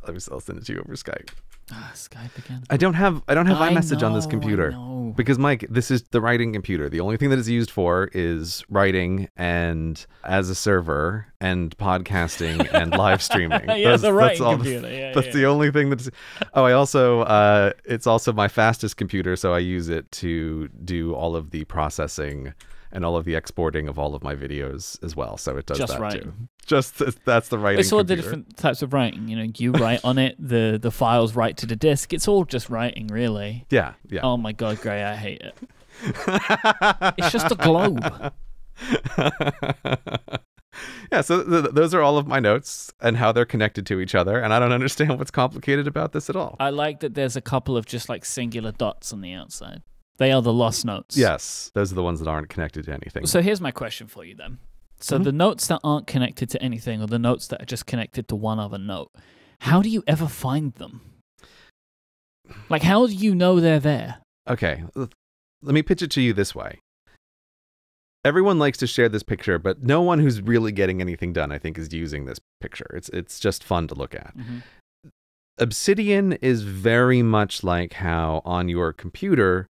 Let me I'll send it to you over Skype. Ah, Skype again. I don't have I don't have I iMessage on this computer. Because Myke, this is the writing computer. The only thing that is used for is writing and as a server and podcasting and live streaming. yeah, Those- the writing all- computer. Yeah, That's yeah. the only thing that's. Oh, I also. Uh, it's also my fastest computer, so I use it to do all of the processing and all of the exporting of all of my videos as well. So it does Just that writing. too. Just that's the writing. It's all the different types of writing. You know, you write on it. The the files write to the disk. It's all just writing, really. Yeah, yeah. Oh my god, Grey, I hate it. It's just a globe. yeah, so th- those are all of my notes and how they're connected to each other, and I don't understand what's complicated about this at all. I like that there's a couple of just like singular dots on the outside. They are the lost notes. yes, those are the ones that aren't connected to anything. So here's my question for you then. So Mhm. the notes that aren't connected to anything, or the notes that are just connected to one other note, how do you ever find them? Like, how do you know they're there? Okay, let me pitch it to you this way. Everyone likes to share this picture, but no one who's really getting anything done, I think, is using this picture. It's it's just fun to look at. Obsidian is very much like how on your computer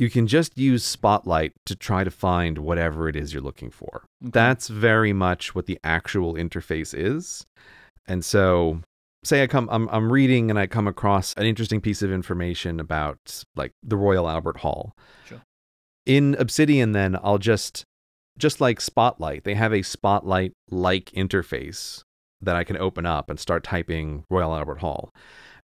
you can just use Spotlight to try to find whatever it is you're looking for. Okay. That's very much what the actual interface is. And so say I come I'm I'm reading and I come across an interesting piece of information about like the Royal Albert Hall. Sure. In Obsidian then I'll just just like Spotlight, they have a Spotlight like interface that I can open up and start typing Royal Albert Hall.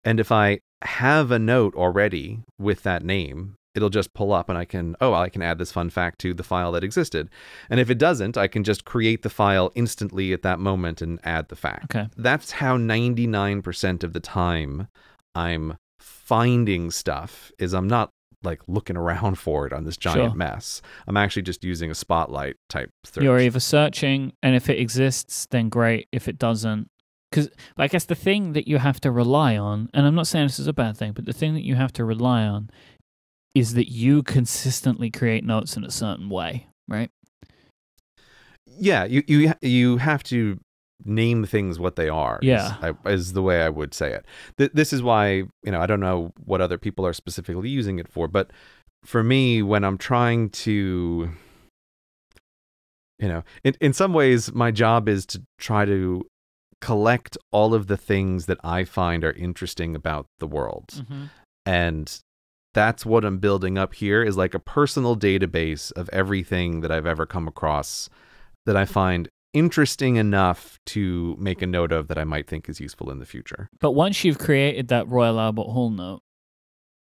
And if I have a note already with that name, it'll just pull up and I can, oh, I can add this fun fact to the file that existed. And if it doesn't, I can just create the file instantly at that moment and add the fact. Okay. That's how 99% of the time I'm finding stuff is I'm not like looking around for it on this giant Sure. mess. I'm actually just using a spotlight type search. You're either searching, and if it exists, then great. If it doesn't, because I guess the thing that you have to rely on, and I'm not saying this is a bad thing, but the thing that you have to rely on is that you consistently create notes in a certain way, right? yeah, you you you have to name things what they are. is- Yeah. I- is, the way I would say it. Th- this is why you know I don't know what other people are specifically using it for, but for me, when I'm trying to, you know, in in some ways, my job is to try to collect all of the things that I find are interesting about the world Mm-hmm. and that's what I'm building up here is like a personal database of everything that I've ever come across that I mm-hmm. find interesting enough to make a note of that I might think is useful in the future. But once you've created that Royal Albert Hall note,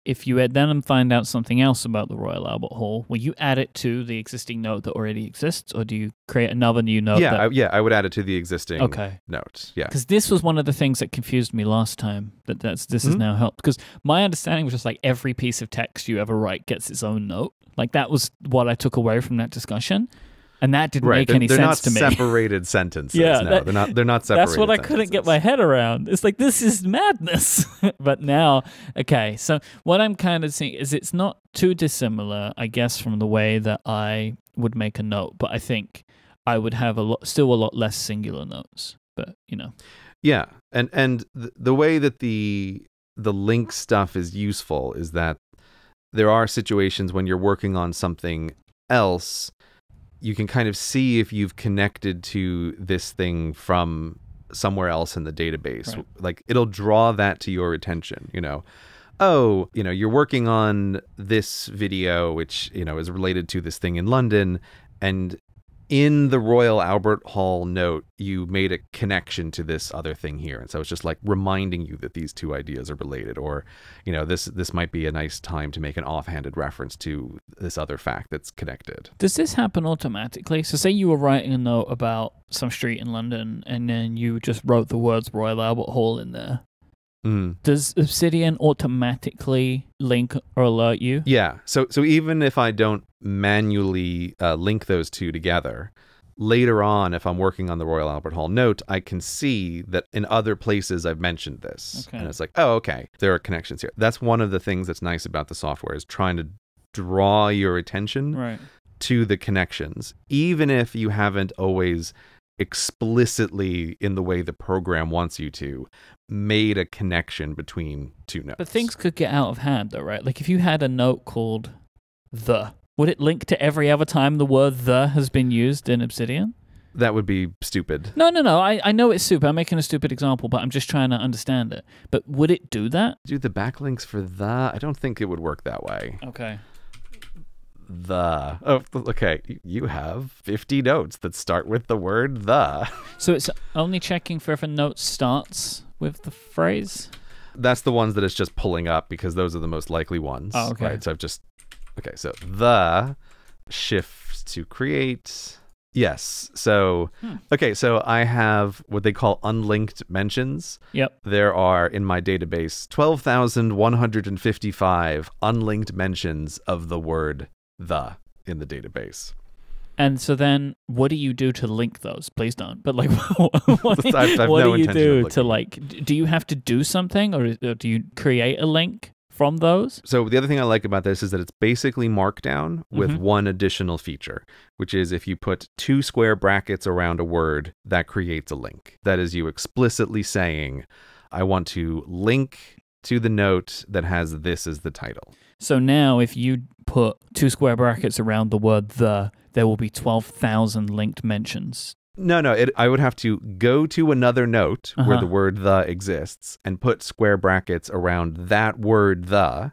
if you then find out something else about the Royal Albert Hall, will you add it to the existing note that already exists, or do you create another new note? yeah, that- I, yeah, I would add it to the existing okay. note. Yeah. Because this was one of the things that confused me last time. That that's this has Mhm. now helped. Because my understanding was just like every piece of text you ever write gets its own note. Like that was what I took away from that discussion, and that didn't Right. make they're any they're sense to me. separated sentences. Yeah, no, that- they're not they're not separated. That's what I couldn't get my head around. It's like this is madness. but now, okay. So what I'm kind of seeing is it's not too dissimilar, I guess, from the way that I would make a note. But I think I would have a lot, still a lot less singular notes. But you know, Yeah, and and the, the way that the the link stuff is useful is that there are situations when you're working on something else, you can kind of see if you've connected to this thing from somewhere else in the database. Right. Like it'll draw that to your attention, you know. Oh, you know, you're working on this video which, you know, is related to this thing in London and in the Royal Albert Hall note, you made a connection to this other thing here, and so it's just like reminding you that these two ideas are related, or you know, this this might be a nice time to make an offhanded reference to this other fact that's connected. does this happen automatically? So, say you were writing a note about some street in London, and then you just wrote the words Royal Albert Hall in there. Mm. Does Obsidian automatically link or alert you? Yeah. So so even if I don't manually uh, link those two together, later on, if I'm working on the Royal Albert Hall note, I can see that in other places I've mentioned this, Okay. and it's like, oh, okay, there are connections here. That's one of the things that's nice about the software is trying to draw your attention Right. to the connections, even if you haven't always explicitly in the way the program wants you to made a connection between two notes. But things could get out of hand, though, right? Like if you had a note called the, would it link to every other time the word the has been used in Obsidian? that would be stupid. No, no, no. I, I know it's stupid. I'm making a stupid example, but I'm just trying to understand it. But would it do that? do the backlinks for the i don't think it would work that way Okay. The oh okay you have 50 notes that start with the word the So it's only checking for if a note starts with the phrase? that's the ones that it's just pulling up because those are the most likely ones Oh, okay. right so i've just okay so the shift to create yes so Hmm. okay so i have what they call unlinked mentions Yep. there are in my database 12,155 unlinked mentions of the word the in the database. And so then what do you do to link those? Please don't. But like what, do- I've- I've what no do you do to like do you have to do something or or do you create a link from those? So the other thing I like about this is that it's basically Markdown with Mhm. one additional feature, which is if you put two square brackets around a word, that creates a link. That is you explicitly saying, I want to link to the note that has this as the title. So now, if you put two square brackets around the word the, there will be 12,000 linked mentions. No, no, it, I would have to go to another note where Uh-huh. the word the exists and put square brackets around that word the,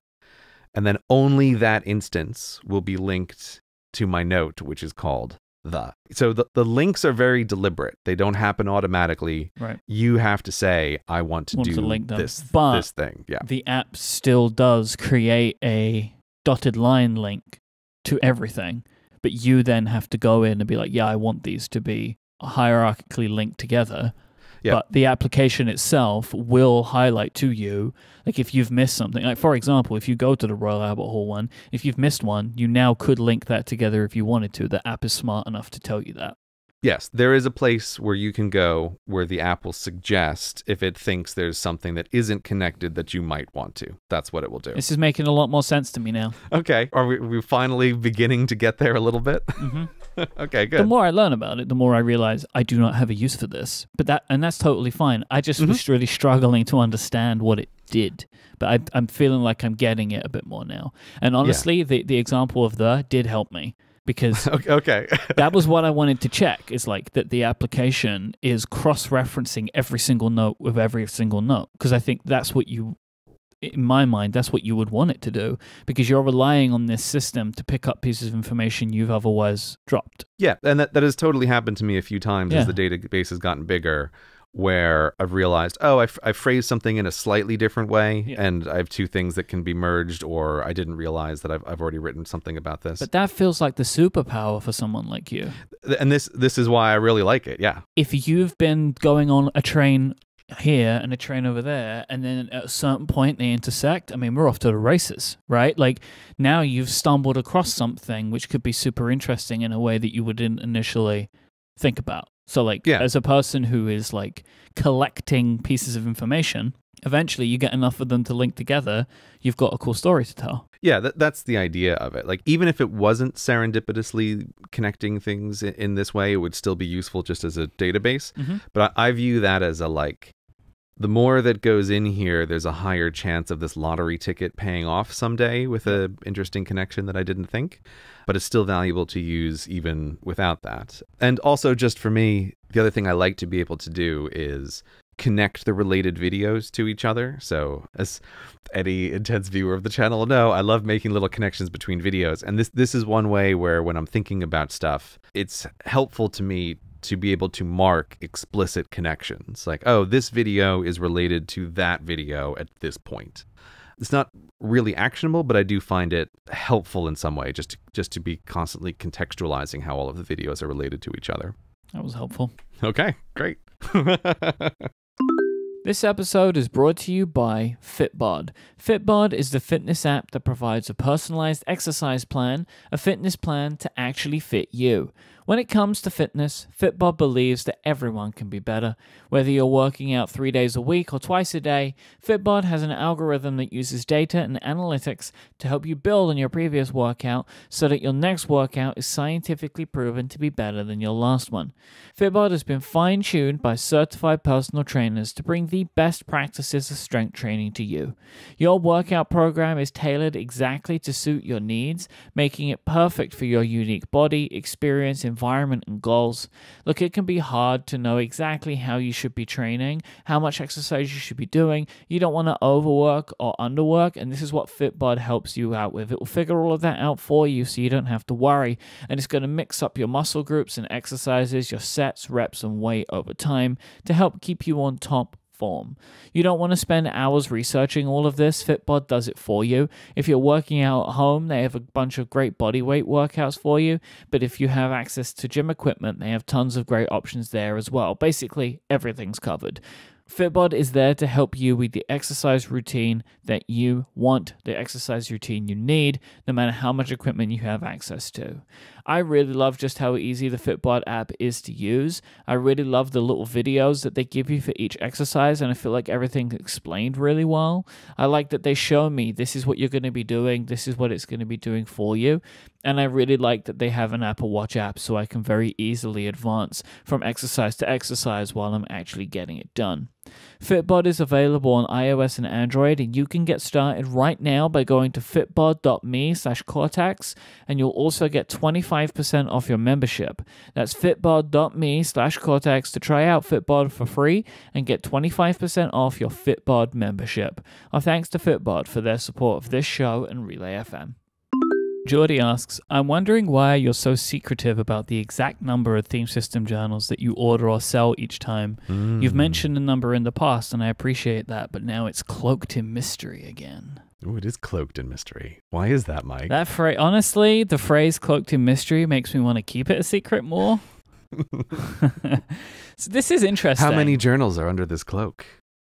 and then only that instance will be linked to my note, which is called the. So the, the links are very deliberate. They don't happen automatically. Right. You have to say, I want to Want do to link them. this, But- this thing. Yeah. The app still does create a dotted line link to everything, but you then have to go in and be like, yeah, I want these to be hierarchically linked together. Yeah. But the application itself will highlight to you, like if you've missed something. Like for example, if you go to the Royal Albert Hall one, if you've missed one, you now could link that together if you wanted to. The app is smart enough to tell you that. Yes, there is a place where you can go where the app will suggest if it thinks there's something that isn't connected that you might want to. That's what it will do. This is making a lot more sense to me now. Okay. Are we, are we finally beginning to get there a little bit? hmm okay, good. the more I learn about it, the more I realize I do not have a use for this. But that and that's totally fine. I just Mm-hmm. was really struggling to understand what it did. But I, I'm feeling like I'm getting it a bit more now. And honestly, the the example of the did help me because okay. okay. that was what I wanted to check. Is like that the application is cross referencing every single note with every single note because I think that's what you. In my mind, that's what you would want it to do because you're relying on this system to pick up pieces of information you've otherwise dropped. yeah, and that, that has totally happened to me a few times Yeah. as the database has gotten bigger where I've realized, oh, I, f- I phrased something in a slightly different way Yeah. and I have two things that can be merged or I didn't realize that I've, I've already written something about this. But that feels like the superpower for someone like you. and this this is why I really like it. Yeah. If you've been going on a train here and a train over there, and then at a certain point they intersect, I mean, we're off to the races, right? Like now you've stumbled across something which could be super interesting in a way that you wouldn't initially think about. So, like, Yeah. as a person who is like collecting pieces of information, eventually you get enough of them to link together, you've got a cool story to tell. Yeah, that, that's the idea of it. Like, even if it wasn't serendipitously connecting things in, in this way, it would still be useful just as a database. Mhm. But I, I view that as a like, the more that goes in here, there's a higher chance of this lottery ticket paying off someday with a interesting connection that I didn't think. But it's still valuable to use even without that. And also, just for me, the other thing I like to be able to do is connect the related videos to each other. So, as any intense viewer of the channel know, I love making little connections between videos. And this this is one way where when I'm thinking about stuff, it's helpful to me to be able to mark explicit connections. Like, oh, this video is related to that video at this point. It's not really actionable, but I do find it helpful in some way just to, just to be constantly contextualizing how all of the videos are related to each other. That was helpful. Okay, great. This episode is brought to you by Fitbod. Fitbod is the fitness app that provides a personalized exercise plan, a fitness plan to actually fit you. When it comes to fitness, Fitbod believes that everyone can be better. Whether you're working out three days a week or twice a day, Fitbod has an algorithm that uses data and analytics to help you build on your previous workout so that your next workout is scientifically proven to be better than your last one. Fitbod has been fine tuned by certified personal trainers to bring the best practices of strength training to you. Your workout program is tailored exactly to suit your needs, making it perfect for your unique body, experience, environment, and goals. Look, it can be hard to know exactly how you should be training, how much exercise you should be doing. You don't want to overwork or underwork, and this is what Fitbod helps you out with. It will figure all of that out for you so you don't have to worry, and it's going to mix up your muscle groups and exercises, your sets, reps, and weight over time to help keep you on top form. You don't want to spend hours researching all of this. Fitbod does it for you. If you're working out at home, they have a bunch of great body weight workouts for you. But if you have access to gym equipment, they have tons of great options there as well. Basically, everything's covered. Fitbod is there to help you with the exercise routine that you want, the exercise routine you need, no matter how much equipment you have access to. I really love just how easy the Fitbod app is to use. I really love the little videos that they give you for each exercise, and I feel like everything's explained really well. I like that they show me this is what you're going to be doing, this is what it's going to be doing for you. And I really like that they have an Apple Watch app so I can very easily advance from exercise to exercise while I'm actually getting it done. Fitbod is available on iOS and Android, and you can get started right now by going to fitbod.me slash Cortex, and you'll also get 25% off your membership. That's fitbod.me slash Cortex to try out Fitbod for free and get 25% off your Fitbod membership. Our thanks to Fitbod for their support of this show and Relay FM. Geordie asks, I'm wondering why you're so secretive about the exact number of theme system journals that you order or sell each time. You've Mm. mentioned a number in the past, and I appreciate that, but now it's cloaked in mystery again. Ooh, it is cloaked in mystery. Why is that, Myke? That phrase, honestly, the phrase cloaked in mystery makes me want to keep it a secret more. so this is interesting. How many journals are under this cloak?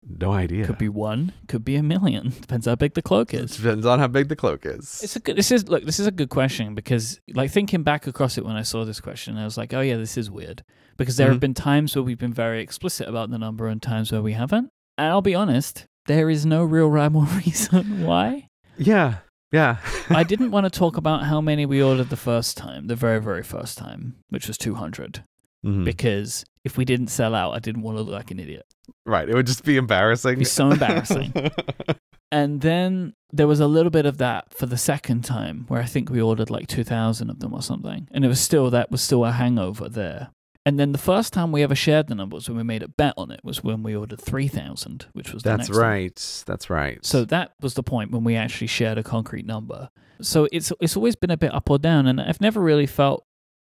No idea. Could be one, could be a million. Depends how big the cloak is. Depends on how big the cloak is. It's a good. This is look. This is a good question because, like, thinking back across it when I saw this question, I was like, "Oh yeah, this is weird." Because there Mhm. have been times where we've been very explicit about the number, and times where we haven't. And I'll be honest, there is no real rhyme or reason why. yeah, yeah. I didn't want to talk about how many we ordered the first time, the very, very first time, which was two hundred. Mhm. Because if we didn't sell out, I didn't want to look like an idiot. right. It would just be embarrassing. Be so embarrassing. And then there was a little bit of that for the second time, where I think we ordered like two thousand of them or something, and it was still that was still a hangover there. And then the first time we ever shared the numbers when we made a bet on it was when we ordered three thousand, which was the That's right. That's right. So that was the point when we actually shared a concrete number. So it's it's always been a bit up or down, and I've never really felt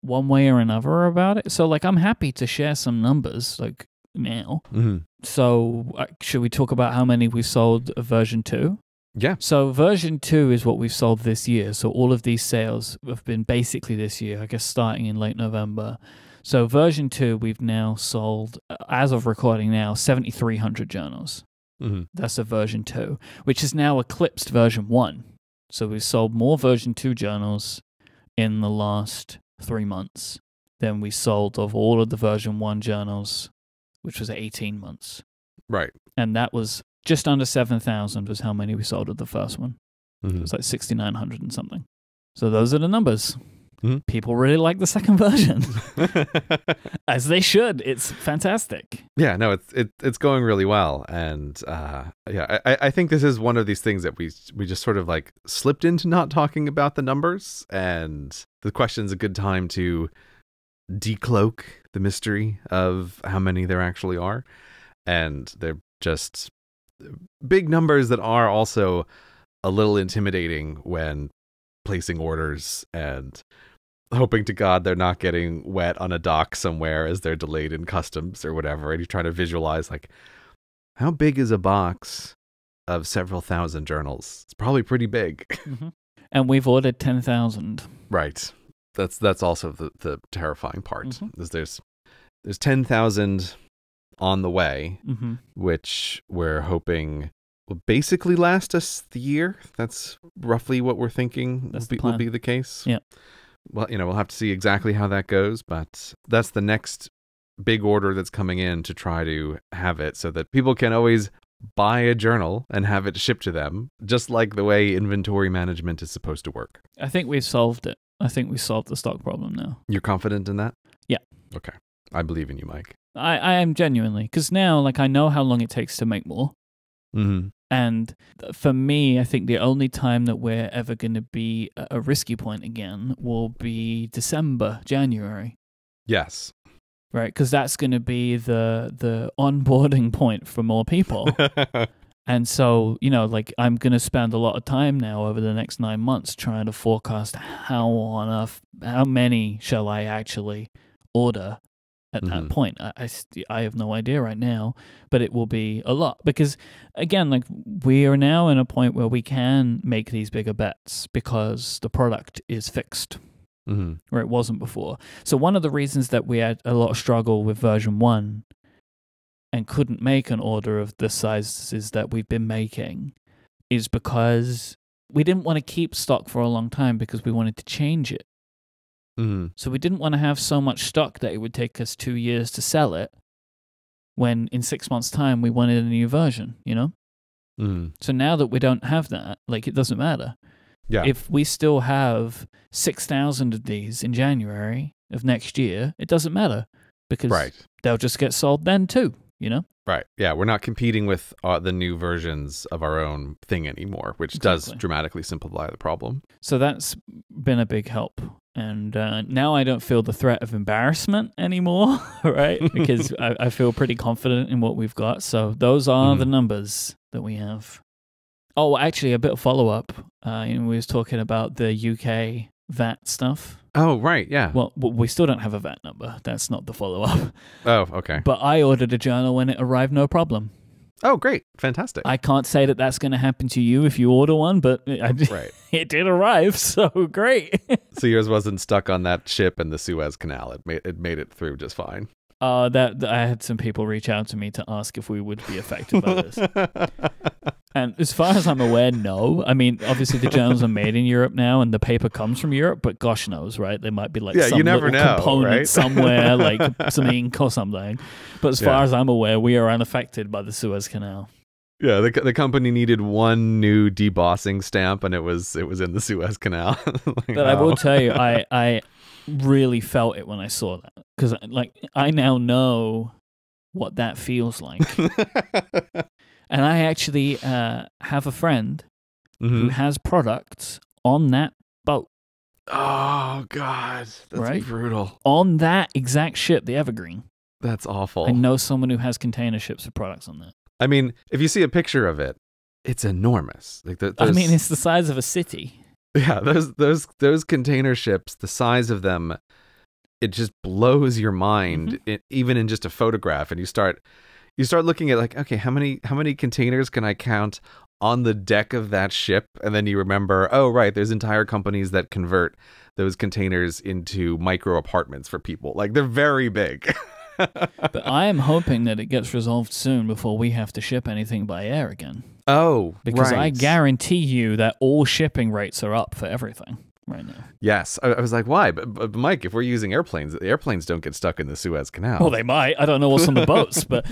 one way or another about it. So like I'm happy to share some numbers like now. Mhm. So uh, should we talk about how many we sold of version two? yeah. So version two is what we've sold this year. So all of these sales have been basically this year, I guess starting in late November. So version two, we've now sold, uh, as of recording now, 7,300 journals. hmm That's a version two, which has now eclipsed version one. So we've sold more version two journals in the last three months Then we sold of all of the version one journals, which was 18 months. Right. And that was just under 7,000 was how many we sold of the first one. It Mhm. was like 6,900 and something. So those are the numbers. Mhm. People really like the second version, as they should. It's fantastic. yeah. No, it's it, it's going really well, and uh, yeah, I, I think this is one of these things that we we just sort of like slipped into not talking about the numbers, and the question's a good time to decloak the mystery of how many there actually are, and they're just big numbers that are also a little intimidating when placing orders and hoping to God they're not getting wet on a dock somewhere as they're delayed in customs or whatever. And you're trying to visualize like how big is a box of several thousand journals? It's probably pretty big. Mm-hmm. And we've ordered 10,000. right. That's that's also the, the terrifying part. Mhm. Is there's there's ten thousand on the way, hmm which we're hoping will basically last us the year. That's roughly what we're thinking will, be, will be the case. Yeah. Well, you know, we'll have to see exactly how that goes, but that's the next big order that's coming in to try to have it so that people can always buy a journal and have it shipped to them, just like the way inventory management is supposed to work. I think we've solved it. I think we solved the stock problem now. You're confident in that? Yeah. Okay. I believe in you, Myke. I, I am genuinely. Because now, like, I know how long it takes to make more. Mm-hmm. And for me, I think the only time that we're ever going to be a a risky point again will be December, January, Yes. Right? Because that's going to be the the onboarding point for more people. and so, you know, like I'm going to spend a lot of time now over the next nine months trying to forecast how on earth, how many shall I actually order at Mhm. that point. I, I, I have no idea right now, but it will be a lot because, again, like we are now in a point where we can make these bigger bets because the product is fixed hmm where it wasn't before. So one of the reasons that we had a lot of struggle with version one and couldn't make an order of the sizes that we've been making is because we didn't want to keep stock for a long time because we wanted to change it. hmm So we didn't want to have so much stock that it would take us two years to sell it when in six months' time we wanted a new version, you know? hmm So now that we don't have that, like it doesn't matter. Yeah. If we still have 6,000 of these in January of next year, it doesn't matter because right. they'll just get sold then too. You know. Right. Yeah, we're not competing with uh, the new versions of our own thing anymore, which does dramatically simplify the problem. So that's been a big help. And uh, now I don't feel the threat of embarrassment anymore, right? Because I, I feel pretty confident in what we've got. So those are Mhm. the numbers that we have. Oh, actually, a bit of follow up. Uh, you know, we was talking about the UK VAT stuff. Oh, right. Yeah. Well, we still don't have a VAT number. That's not the follow up. oh, okay. But I ordered a journal when it arrived, no problem. Oh, great. Fantastic. I can't say that that's going to happen to you if you order one, but I, right. it did arrive, so great. So yours wasn't stuck on that ship in the Suez Canal. It made it made it through just fine. Uh, that, that I had some people reach out to me to ask if we would be affected by this. And as far as I'm aware, no. I mean, obviously the journals are made in Europe now, and the paper comes from Europe. But gosh knows, right? There might be like Yeah, you some never little know, component right? somewhere, like some ink or something. But as far Yeah. as I'm aware, we are unaffected by the Suez Canal. yeah, the the company needed one new debossing stamp, and it was it was in the Suez Canal. Like, But I will tell you, I I really felt it when I saw that because like I now know what that feels like, and I actually uh, have a friend who Mhm. has products on that boat, Oh God, that's Right? brutal. on that exact ship, the Evergreen. That's awful. I know someone who has container ships with products on that. I mean, if you see a picture of it, it's enormous. Like the, I mean, it's the size of a city. yeah, those those those container ships, the size of them, it just blows your mind, Mm-hmm. it, even in just a photograph. And you start you start looking at like, okay, how many how many containers can I count on the deck of that ship? And then you remember, oh right, there's entire companies that convert those containers into micro apartments for people. Like they're very big. But I am hoping that it gets resolved soon before we have to ship anything by air again. oh, Because I guarantee you that all shipping rates are up for everything right now. Yes, I, I was like, why? But, but Myke, if we're using airplanes, the airplanes don't get stuck in the Suez Canal. Well, they might. I don't know what's on the boats, but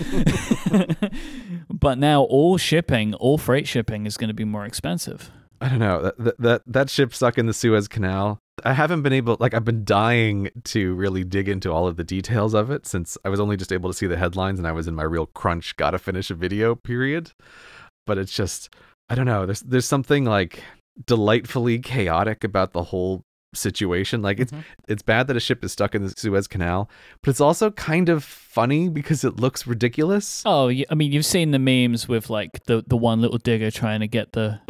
but now all shipping, all freight shipping is going to be more expensive. I don't know that, that that ship stuck in the Suez Canal. I haven't been able, like, I've been dying to really dig into all of the details of it since I was only just able to see the headlines and I was in my real crunch, gotta finish a video period. But it's just, I don't know. There's there's something like delightfully chaotic about the whole situation. Like, it's Mhm. it's bad that a ship is stuck in the Suez Canal, but it's also kind of funny because it looks ridiculous. Oh, I mean, you've seen the memes with like the, the one little digger trying to get the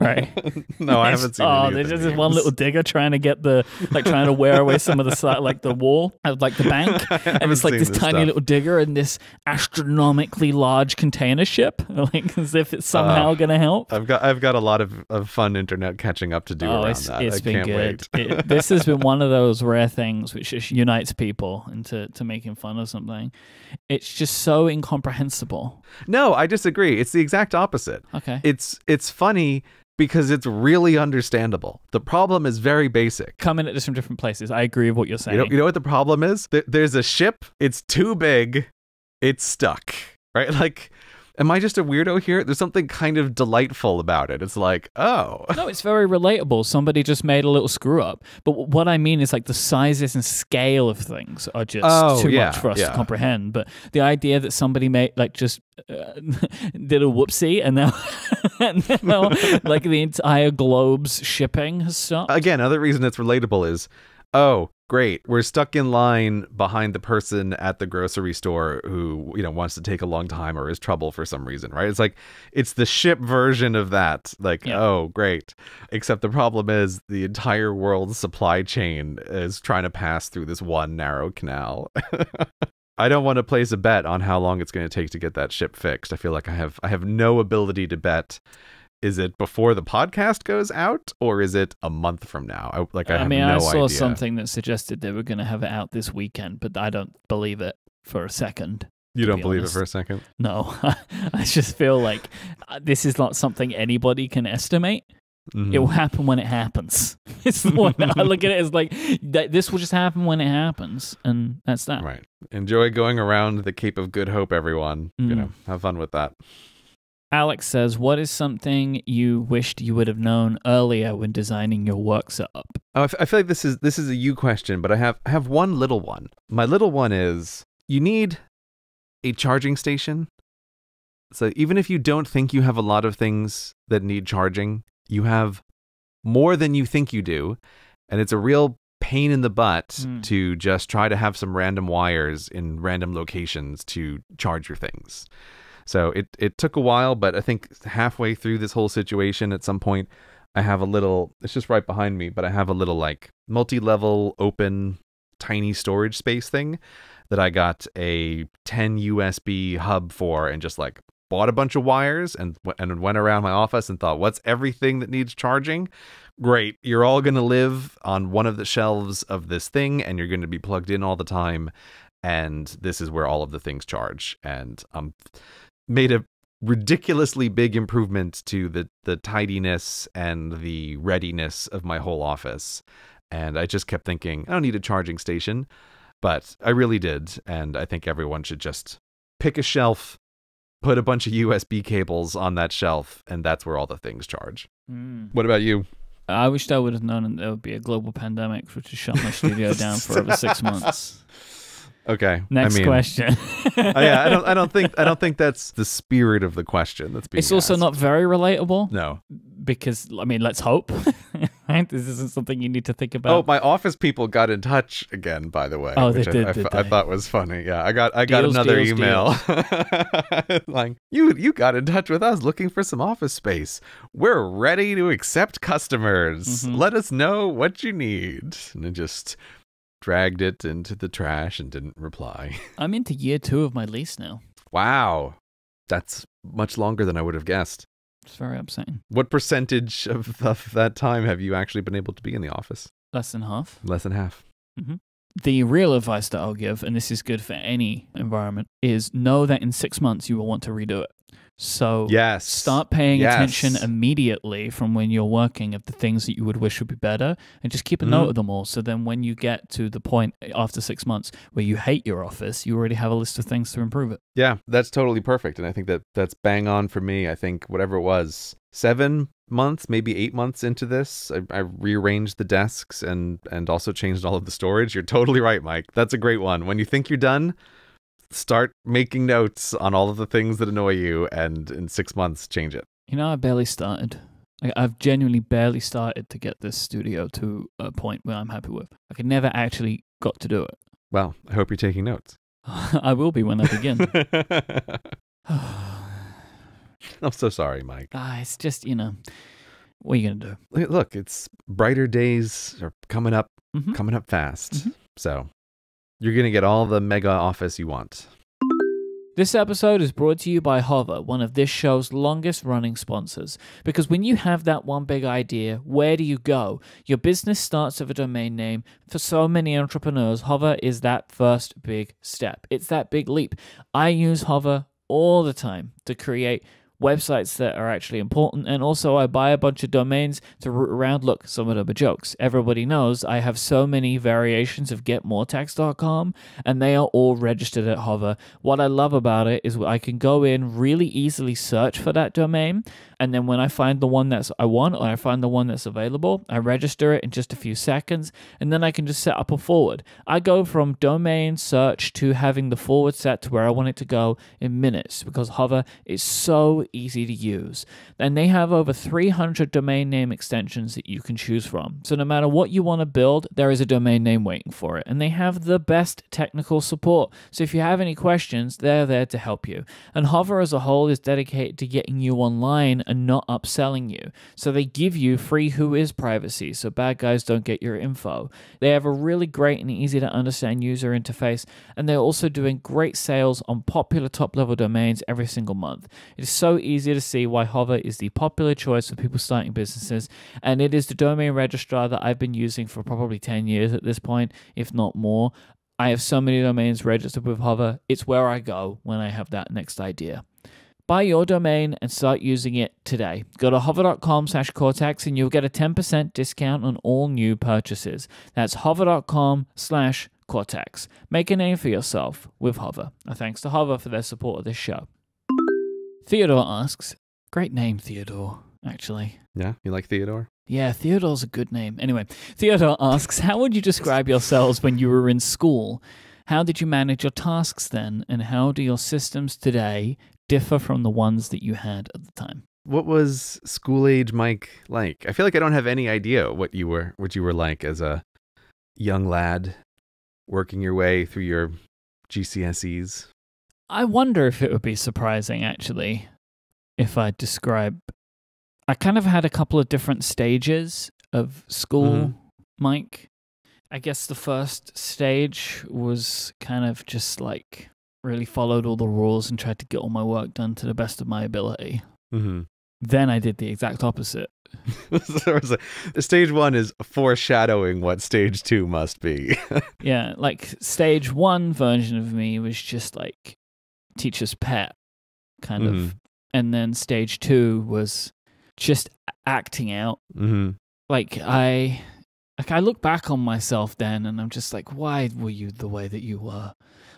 right. no, I haven't seen. Oh, there's just one little digger trying to get the like trying to wear away some of the side, like the wall of like the bank, and it's like this this tiny little digger in this astronomically large container ship, like as if it's somehow Uh, going to help. I've got I've got a lot of, of fun internet catching up to do oh, around it's, that. it's I been can't good. wait. It- this has been one of those rare things which just unites people into to making fun of something. It's just so incomprehensible. no, I disagree. It's the exact opposite. Okay. It's it's funny because it's really understandable. The problem is very basic. Coming at this from different places. I agree with what you're You saying. know, you know what the problem is? There's a ship. It's too big. It's stuck. Right? Like, am I just a weirdo here? There's something kind of delightful about it. It's like, oh, No, it's very relatable. Somebody just made a little screw up. But what I mean is like the sizes and scale of things are just Oh, too yeah, much for us yeah. to comprehend. But the idea that somebody made like just uh, did a whoopsie and now, and now like the entire globe's shipping has stopped. again, another reason it's relatable is, oh, great, we're stuck in line behind the person at the grocery store who you know wants to take a long time or is trouble for some reason, right? It's like it's the ship version of that. Like, Yeah. oh, great. Except the problem is the entire world's supply chain is trying to pass through this one narrow canal. I don't want to place a bet on how long it's going to take to get that ship fixed. I feel like I have I have no ability to bet is it before the podcast goes out or is it a month from now? I, like I, I mean, no I saw idea. something that suggested they were going to have it out this weekend, but I don't believe it for a second. You don't be believe honest. it for a second? No, I just feel like uh, this is not something anybody can estimate. Mhm. It will happen when it happens. It's the way I look at it as like that. This will just happen when it happens, and that's that. Right. Enjoy going around the Cape of Good Hope, everyone. You Mm. know, have fun with that. Alex says, "What is something you wished you would have known earlier when designing your work setup?" Oh, I, f- I feel like this is this is a you question, but I have I have one little one. My little one is you need a charging station. So even if you don't think you have a lot of things that need charging, you have more than you think you do. And it's a real pain in the butt Mm. to just try to have some random wires in random locations to charge your things. So it, it took a while, but I think halfway through this whole situation, at some point, I have a little, it's just right behind me, but I have a little like multi level open tiny storage space thing that I got a 10 USB hub for and just like bought a bunch of wires and and went around my office and thought, what's everything that needs charging? Great. You're all going to live on one of the shelves of this thing and you're going to be plugged in all the time. And this is where all of the things charge. And um, made a ridiculously big improvement to the, the tidiness and the readiness of my whole office. And I just kept thinking, I don't need a charging station. But I really did. And I think everyone should just pick a shelf, put a bunch of USB cables on that shelf, and that's where all the things charge. Mm. What about you? I wished I would have known that there would be a global pandemic, which has shut my studio down for over six months. Okay. Next I mean, question. oh, yeah, I don't I don't think I don't think that's the spirit of the question that's being it's also asked. not very relatable No. because I mean, let's hope. right? This isn't something you need to think about. Oh, my office people got in touch again, by the way. Oh, they which I, did, I, did I they? thought was funny. Yeah, I got I got Deals, another deals, email like you you got in touch with us looking for some office space. We're ready to accept customers. Mhm. Let us know what you need. And I just dragged it into the trash and didn't reply. I'm into year two of my lease now. Wow, that's much longer than I would have guessed. It's very upsetting. What percentage of, of that time have you actually been able to be in the office? Less than half. Less than half. Mm-hmm. The real advice that I'll give, and this is good for any environment, is know that in six months you will want to redo it. So Yes. start paying Yes. attention immediately from when you're working of the things that you would wish would be better and just keep a Mhm. note of them all. So then when you get to the point after six months where you hate your office, you already have a list of things to improve it. Yeah, that's totally perfect. And I think that that's bang on for me. I think whatever it was, seven months, maybe eight months into this, I, I rearranged the desks and and also changed all of the storage. You're totally right, Myke. That's a great one. When you think you're done, start making notes on all of the things that annoy you, and in six months, change it. You know, I barely started. Like, I've genuinely barely started to get this studio to a point where I'm happy with. Like, I never actually got to do it. Well, I hope you're taking notes. I will be when I begin. I'm so sorry, Myke. ah, it's just, you know, what are you going to do? Look- it's brighter days are coming up, Mhm. coming up fast. Mhm. So you're gonna get all the mega office you want. This episode is brought to you by Hover, one of this show's longest running sponsors. Because when you have that one big idea, where do you go? Your business starts with a domain name. For so many entrepreneurs, Hover is that first big step. It's that big leap. I use Hover all the time to create websites that are actually important and also I buy a bunch of domains to root around. Look, some of them are jokes. Everybody knows I have so many variations of getmoretax.com, and they are all registered at Hover. What I love about it is I can go in really easily search for that domain and then when I find the one that's I want or I find the one that's available, I register it in just a few seconds and then I can just set up a forward. I go from domain search to having the forward set to where I want it to go in minutes because Hover is so easy to use. And they have over 300 domain name extensions that you can choose from. So no matter what you want to build, there is a domain name waiting for it. And they have the best technical support. So if you have any questions, they're there to help you. And Hover as a whole is dedicated to getting you online and not upselling you. So they give you free Whois privacy so bad guys don't get your info. They have a really great and easy to understand user interface, and they're also doing great sales on popular top level domains every single month. It is so easy to see why Hover is the popular choice for people starting businesses, and it is the domain registrar that I've been using for probably 10 years at this point, if not more. I have so many domains registered with Hover, it's where I go when I have that next idea. Buy your domain and start using it today. Go to hover.com slash cortex and you'll get a 10% discount on all new purchases. That's hover.com slash cortex. Make a name for yourself with Hover. A thanks to Hover for their support of this show. Theodore asks, great name, Theodore, actually. Yeah, you like Theodore? Yeah, Theodore's a good name. Anyway, Theodore asks, how would you describe yourselves when you were in school? how did you manage your tasks then, and how do your systems today differ from the ones that you had at the time? What was school age Myke like? I feel like I don't have any idea what you were what you were like as a young lad working your way through your GCSEs. I wonder if it would be surprising actually if I describe I kind of had a couple of different stages of school, Mhm. Myke. I guess the first stage was kind of just like really followed all the rules and tried to get all my work done to the best of my ability. Mm-hmm. Then I did the exact opposite. A- stage one is foreshadowing what stage two must be. Yeah, like stage one version of me was just like teacher's pet, kind Mhm. of. And then stage two was just acting out. mm-hmm. Like I like I look back on myself then and I'm just like, why were you the way that you were?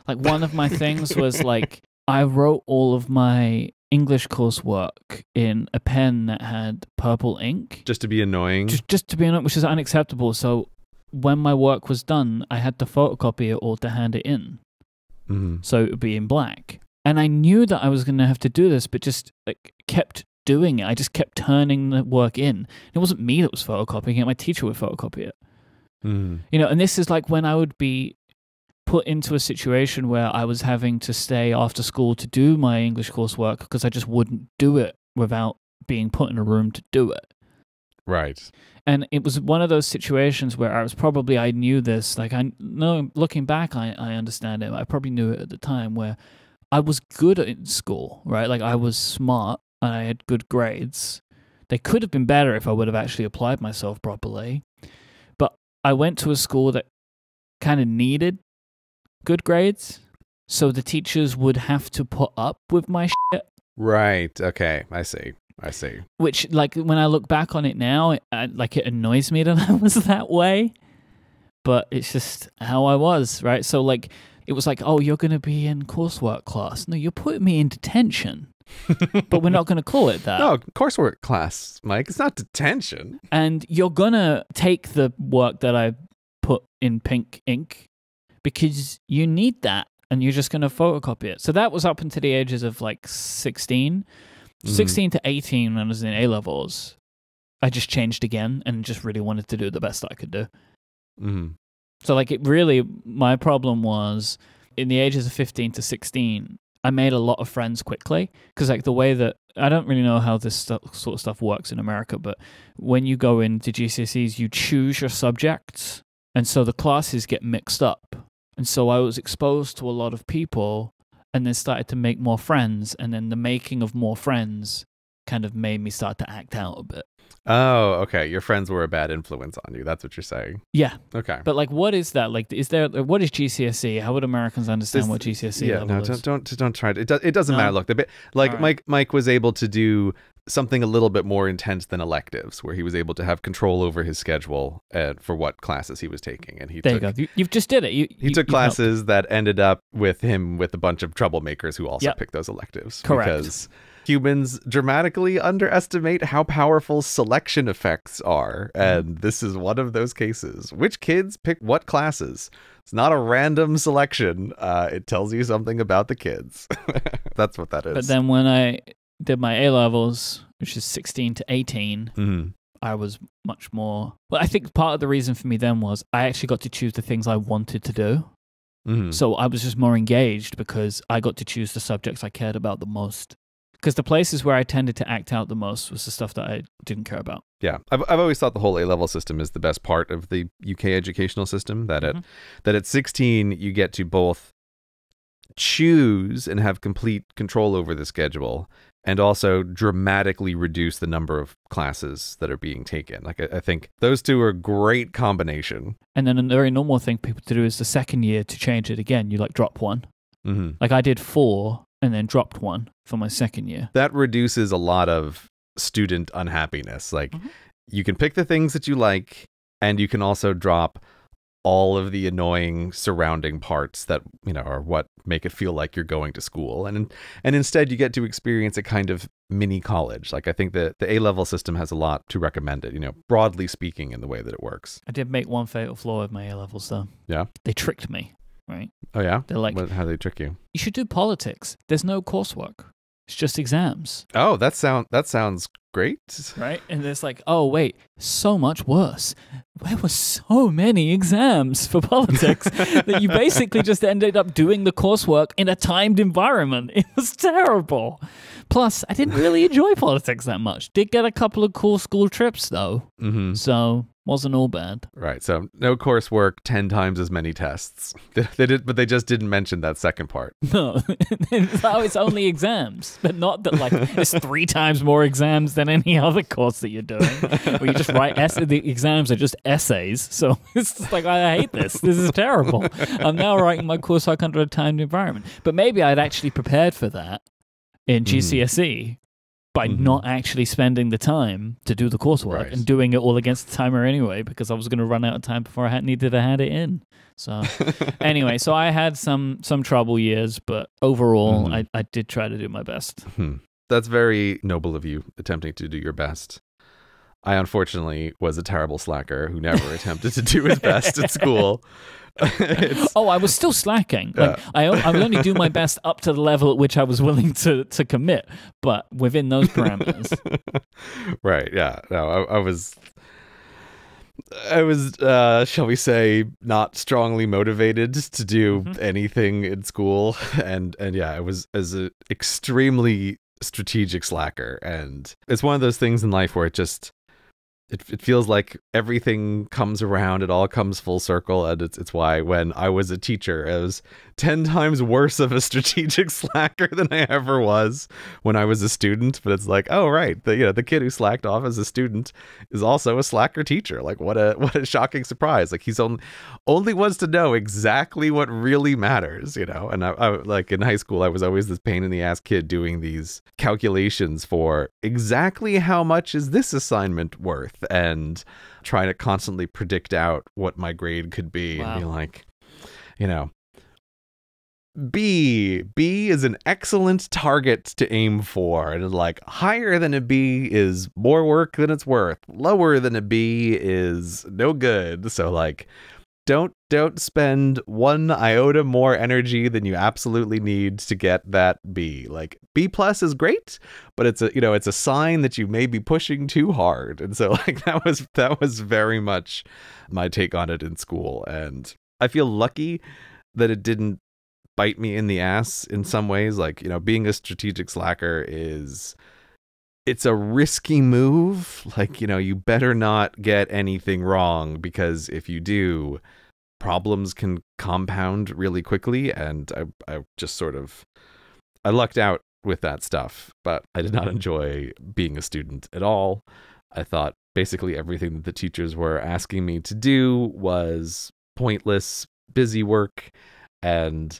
Like one of my things was like I wrote all of my English coursework in a pen that had purple ink. Just to be annoying. Just just to be honest, which is unacceptable. So when my work was done, I had to photocopy it or to hand it in. mm-hmm. so it would be in black. And I knew that I was going to have to do this, but just like kept doing it. I just kept turning the work in. It wasn't me that was photocopying it; my teacher would photocopy it. Mm-hmm. You know, and this is like when I would be put into a situation where I was having to stay after school to do my English coursework because I just wouldn't do it without being put in a room to do it. Right. and it was one of those situations where I was probably I knew this like I know looking back I I understand it I probably knew it at the time where I was good at school right like I was smart and I had good grades they could have been better if I would have actually applied myself properly but I went to a school that kind of needed good grades so the teachers would have to put up with my shit Right. Okay. I see. I see. which like when I look back on it now, it, I, like it annoys me that I was that way, but it's just how I was, right? So like it was like, oh, you're gonna be in coursework class. No, you're putting me in detention, but we're not gonna call it that. No, coursework class, Myke. It's not detention. And you're gonna take the work that I put in pink ink because you need that, and you're just gonna photocopy it. So that was up until the ages of like 16. Mhm. 16 to 18 when I was in A levels, I just changed again and just really wanted to do the best I could do. Mm-hmm. So, like, it really, my problem was in the ages of 15 to 16, I made a lot of friends quickly because, like, the way that I don't really know how this stu- sort of stuff works in America, but when you go into GCSEs, you choose your subjects. And so the classes get mixed up. And so I was exposed to a lot of people and then started to make more friends. And then the making of more friends kind of made me start to act out a bit. Oh, okay. Your friends were a bad influence on you. That's what you're saying. Yeah. Okay. But like, what is that? Like, is there, what is GCSE? How would Americans understand This- what GCSE yeah, level no, don't don't don't try to. It, does, it doesn't No? matter. Look, the bit like Alright. Myke Myke was able to do something a little bit more intense than electives, where he was able to have control over his schedule uh, for what classes he was taking, and he There took, you go. You, you've just did it. You, He you- took you've helped. classes that ended up with him with a bunch of troublemakers who also Yep. picked those electives. Correct. Because humans dramatically underestimate how powerful selection effects are. Mm-hmm. And this is one of those cases. Which kids pick what classes? It's not a random selection. Uh, it tells you something about the kids. That's what that is. But then when I did my A levels, which is 16 to 18, Mhm. I was much more. Well, I think part of the reason for me then was I actually got to choose the things I wanted to do. Mhm. So I was just more engaged because I got to choose the subjects I cared about the most. Because the places where I tended to act out the most was the stuff that I didn't care about. Yeah, I've I've always thought the whole A level system is the best part of the UK educational system. That Mhm. at that at 16 you get to both choose and have complete control over the schedule, and also dramatically reduce the number of classes that are being taken. Like I, I think those two are a great combination. And then a very normal thing people to do is the second year to change it again. You like drop one. hmm Like I did four and then dropped one for my second year. That reduces a lot of student unhappiness. Like Mhm. you can pick the things that you like, and you can also drop all of the annoying surrounding parts that you know are what make it feel like you're going to school and and instead you get to experience a kind of mini college like i think the the a level system has a lot to recommend it you know broadly speaking in the way that it works I did make one fatal flaw with my A levels though. Yeah? They tricked me. right? Oh yeah. They're like, What, how do they trick you? you should do politics. There's no coursework. It's just exams, Oh, that sound that sounds great. right? And it's like, oh wait, so much worse. There were so many exams for politics that you basically just ended up doing the coursework in a timed environment. It was terrible. Plus, I didn't really enjoy politics that much. Did get a couple of cool school trips though, hmm so wasn't all bad. Right. So no coursework, ten times as many tests. They did, but they just didn't mention that second part. No, oh, it's only exams, but not that like it's three times more exams than any other course that you're doing. Where you just write ess- the exams are just essays, so it's just like I hate this. This is terrible. I'm now writing my coursework under a timed environment, but maybe I'd actually prepared for that in Mhm. GCSE by Mhm. not actually spending the time to do the coursework Right. and doing it all against the timer anyway, because I was going to run out of time before I had needed to hand it in. So anyway, so I had some some trouble years, but overall, Mhm. I, I did try to do my best. Hmm. That's very noble of you, attempting to do your best. I unfortunately was a terrible slacker who never attempted to do his best at school. Oh, I was still slacking. Like I, o- I would only do my best up to the level at which I was willing to to commit, but within those parameters. right. Yeah. No, I, I was. I was, uh, shall we say, not strongly motivated to do Mhm. anything in school, and and yeah, I was as an extremely strategic slacker, and it's one of those things in life where it just it, it feels like everything comes around it all comes full circle and it's, it's why when i was a teacher i was 10 times worse of a strategic slacker than i ever was when i was a student. But it's like oh right the you know the kid who slacked off as a student is also a slacker teacher. Like what a what a shocking surprise. Like he's only only wants to know exactly what really matters you know? And I, I like in high school i was always this pain in the ass kid doing these calculations for exactly how much is this assignment worth and trying to constantly predict out what my grade could be and be like you know B. B is an excellent target to aim for. And like higher than a B is more work than it's worth. Lower than a B is no good. So like don't don't spend one iota more energy than you absolutely need to get that B. Like B plus is great, but it's a you know, it's a sign that you may be pushing too hard. And so like that was that was very much my take on it in school. And I feel lucky that it didn't bite me in the ass in some ways. Like, you know, being a strategic slacker is it's a risky move. Like, you know, you better not get anything wrong because if you do, problems can compound really quickly. And I, I just sort of, I lucked out with that stuff, but I did not enjoy being a student at all. I thought basically everything that the teachers were asking me to do was pointless, busy work, and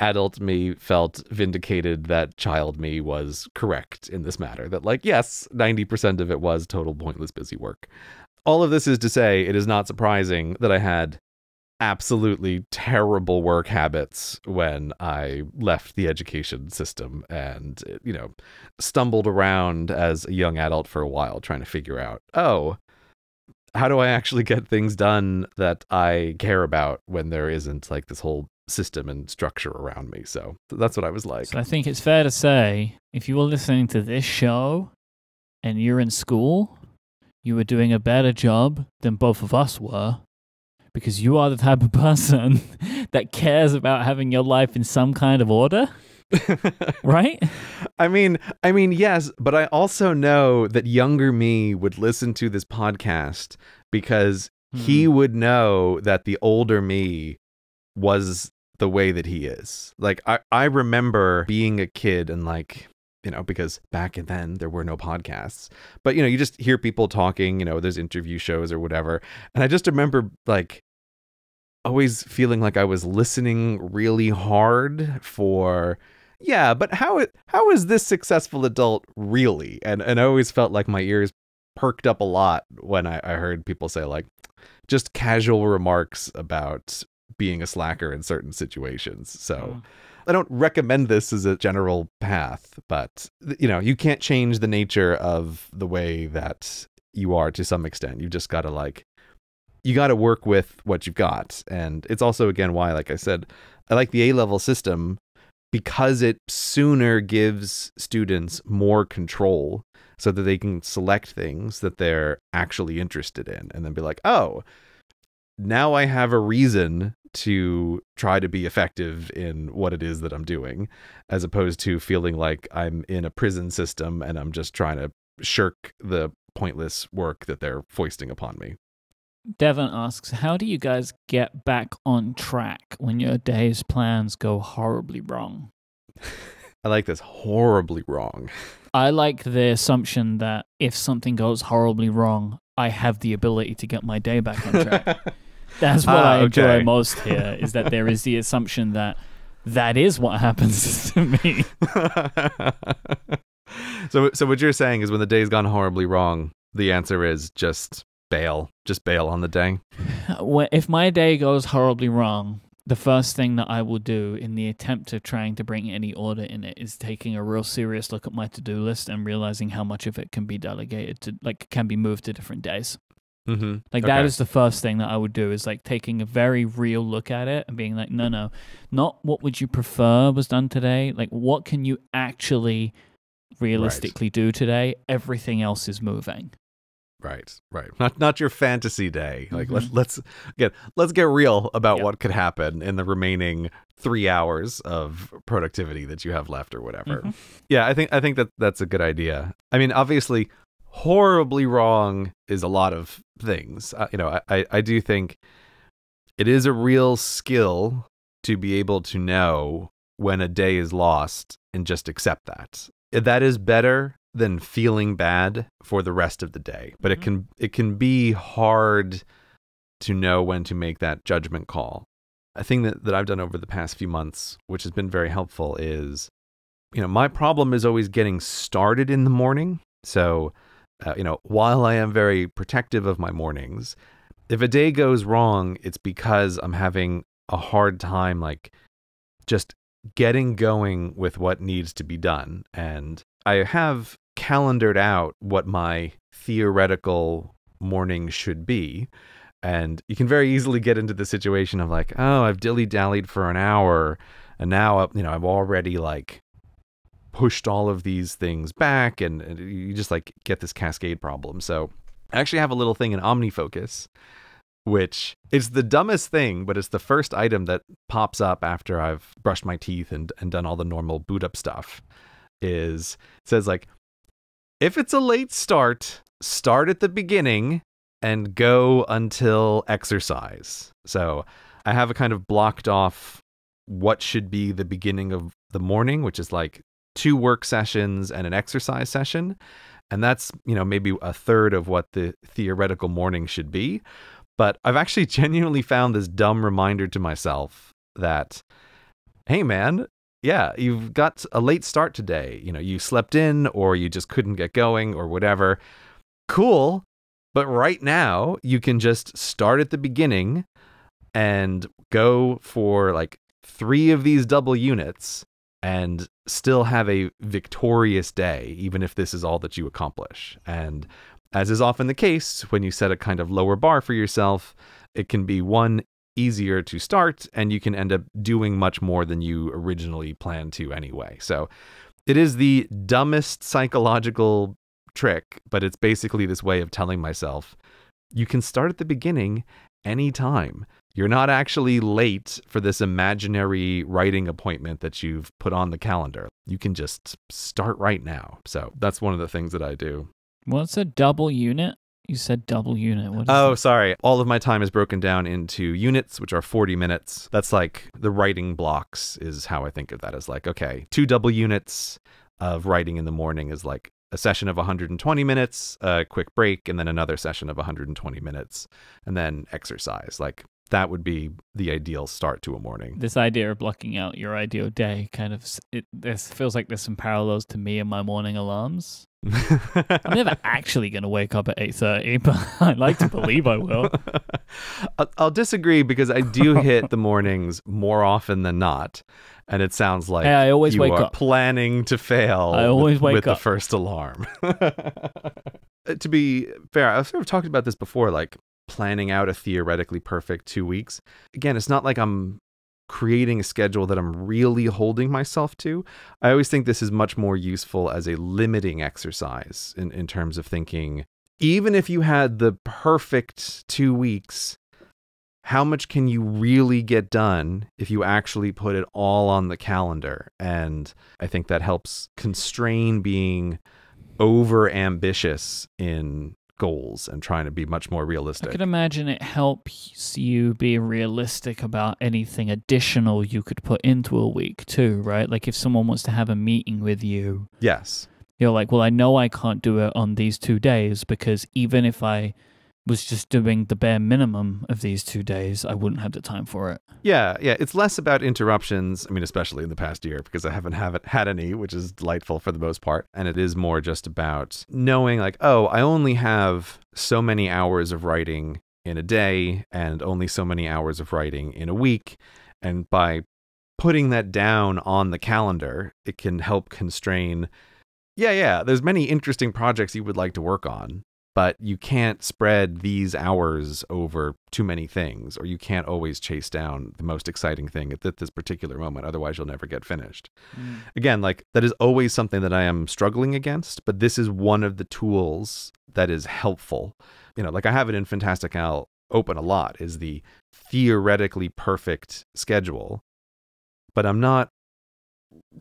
adult me felt vindicated that child me was correct in this matter. That, like, yes, 90% of it was total pointless, busy work. All of this is to say, it is not surprising that I had absolutely terrible work habits when I left the education system and, you know, stumbled around as a young adult for a while trying to figure out, oh, how do I actually get things done that I care about when there isn't like this whole system and structure around me? So that's what I was like. So I think it's fair to say if you were listening to this show and you're in school, you were doing a better job than both of us were because you are the type of person that cares about having your life in some kind of order, right? I mean, I mean, yes, but I also know that younger me would listen to this podcast because he hmm. would know that the older me was the way that he is. Like I, I remember being a kid and like you know because back then there were no podcasts but you know you just hear people talking you know there's interview shows or whatever and i just remember like always feeling like i was listening really hard for yeah but how it how is this successful adult really and and i always felt like my ears perked up a lot when i, I heard people say like just casual remarks about being a slacker in certain situations so Mm. I don't recommend this as a general path, but you know, you can't change the nature of the way that you are to some extent. You've just got to like you got to work with what you've got. And it's also, again, why, like I said, I like the A level system because it sooner gives students more control so that they can select things that they're actually interested in and then be like, oh, now I have a reason to try to be effective in what it is that I'm doing, as opposed to feeling like I'm in a prison system and I'm just trying to shirk the pointless work that they're foisting upon me. Devon asks, How do you guys get back on track when your day's plans go horribly wrong? I like this horribly wrong. I like the assumption that if something goes horribly wrong, I have the ability to get my day back on track. That's what Ah, I enjoy okay. most here is that there is the assumption that that is what happens to me. so, so what you're saying is when the day's gone horribly wrong, the answer is just bail, just bail on the day. If my day goes horribly wrong, the first thing that I will do in the attempt of trying to bring any order in it is taking a real serious look at my to-do list and realizing how much of it can be delegated to like can be moved to different days. Mm-hmm. Like that is the first thing that I would do is like taking a very real look at it and being like, no, no, not what would you prefer was done today. Like what can you actually realistically do today? Everything else is moving. Right, right. Not not your fantasy day. Like let's Mhm. let's get let's get real about Yep. what could happen in the remaining three hours of productivity that you have left or whatever. Mhm. Yeah, I think I think that that's a good idea. I mean, obviously, horribly wrong is a lot of things. Uh, you know, I, I I do think it is a real skill to be able to know when a day is lost and just accept that. That is better than feeling bad for the rest of the day. But it Mhm. can it can be hard to know when to make that judgment call. A thing that, that I've done over the past few months, which has been very helpful, is you know, my problem is always getting started in the morning. So, uh, you know, while I am very protective of my mornings, if a day goes wrong, it's because I'm having a hard time, like, just getting going with what needs to be done. And I have calendared out what my theoretical morning should be. And you can very easily get into the situation of like, oh, I've dilly dallied for an hour, and now uh, you know I've already like pushed all of these things back, and, and you just like get this cascade problem. So I actually have a little thing in OmniFocus, which is the dumbest thing, but it's the first item that pops up after I've brushed my teeth and, and done all the normal boot up stuff. Is it says like, if it's a late start, start at the beginning and go until exercise. So I have a kind of blocked off what should be the beginning of the morning, which is like two work sessions and an exercise session. And that's, you know, maybe a third of what the theoretical morning should be. But I've actually genuinely found this dumb reminder to myself that, hey, man, yeah, you've got a late start today. You know, you slept in or you just couldn't get going or whatever. Cool. But right now, you can just start at the beginning and go for like three of these double units and still have a victorious day, even if this is all that you accomplish. And as is often the case, when you set a kind of lower bar for yourself, it can be one easier to start and you can end up doing much more than you originally planned to anyway. So it is the dumbest psychological trick, but it's basically this way of telling myself you can start at the beginning anytime. You're not actually late for this imaginary writing appointment that you've put on the calendar. You can just start right now. So that's one of the things that I do. What's a double unit? You said double unit. What is Oh, that? sorry. All of my time is broken down into units, which are 40 minutes. That's like the writing blocks, is how I think of that as like, okay, two double units of writing in the morning is like a session of 120 minutes, a quick break, and then another session of 120 minutes, and then exercise. Like that would be the ideal start to a morning. This idea of blocking out your ideal day kind of it this feels like there's some parallels to me and my morning alarms. I'm never actually going to wake up at 8:30, but I'd like to believe I will. I'll, disagree because I do hit the mornings more often than not, and it sounds like Hey, I always wake up. planning to fail. I with- always wake with up. the first alarm. Uh, to be fair, I've sort of talked about this before. Like planning out a theoretically perfect two weeks, again, it's not like I'm creating a schedule that I'm really holding myself to. I always think this is much more useful as a limiting exercise in, in terms of thinking, even if you had the perfect two weeks, how much can you really get done if you actually put it all on the calendar? And I think that helps constrain being over ambitious in goals and trying to be much more realistic. I could imagine it helps you be realistic about anything additional you could put into a week too, right? Like if someone wants to have a meeting with you, yes. You're like, well, I know I can't do it on these two days because even if I was just doing the bare minimum of these two days, I wouldn't have the time for it. Yeah, yeah. It's less about interruptions. I mean, especially in the past year, because I haven't haven't had any, which is delightful for the most part. And it is more just about knowing, like, oh, I only have so many hours of writing in a day, and only so many hours of writing in a week. And by putting that down on the calendar, it can help constrain. Yeah, yeah. There's many interesting projects you would like to work on, but you can't spread these hours over too many things, or you can't always chase down the most exciting thing at this particular moment. Otherwise, you'll never get finished. Mm. Again, like that is always something that I am struggling against, but this is one of the tools that is helpful. You know, like I have it in Fantastical open a lot, is the theoretically perfect schedule, but I'm not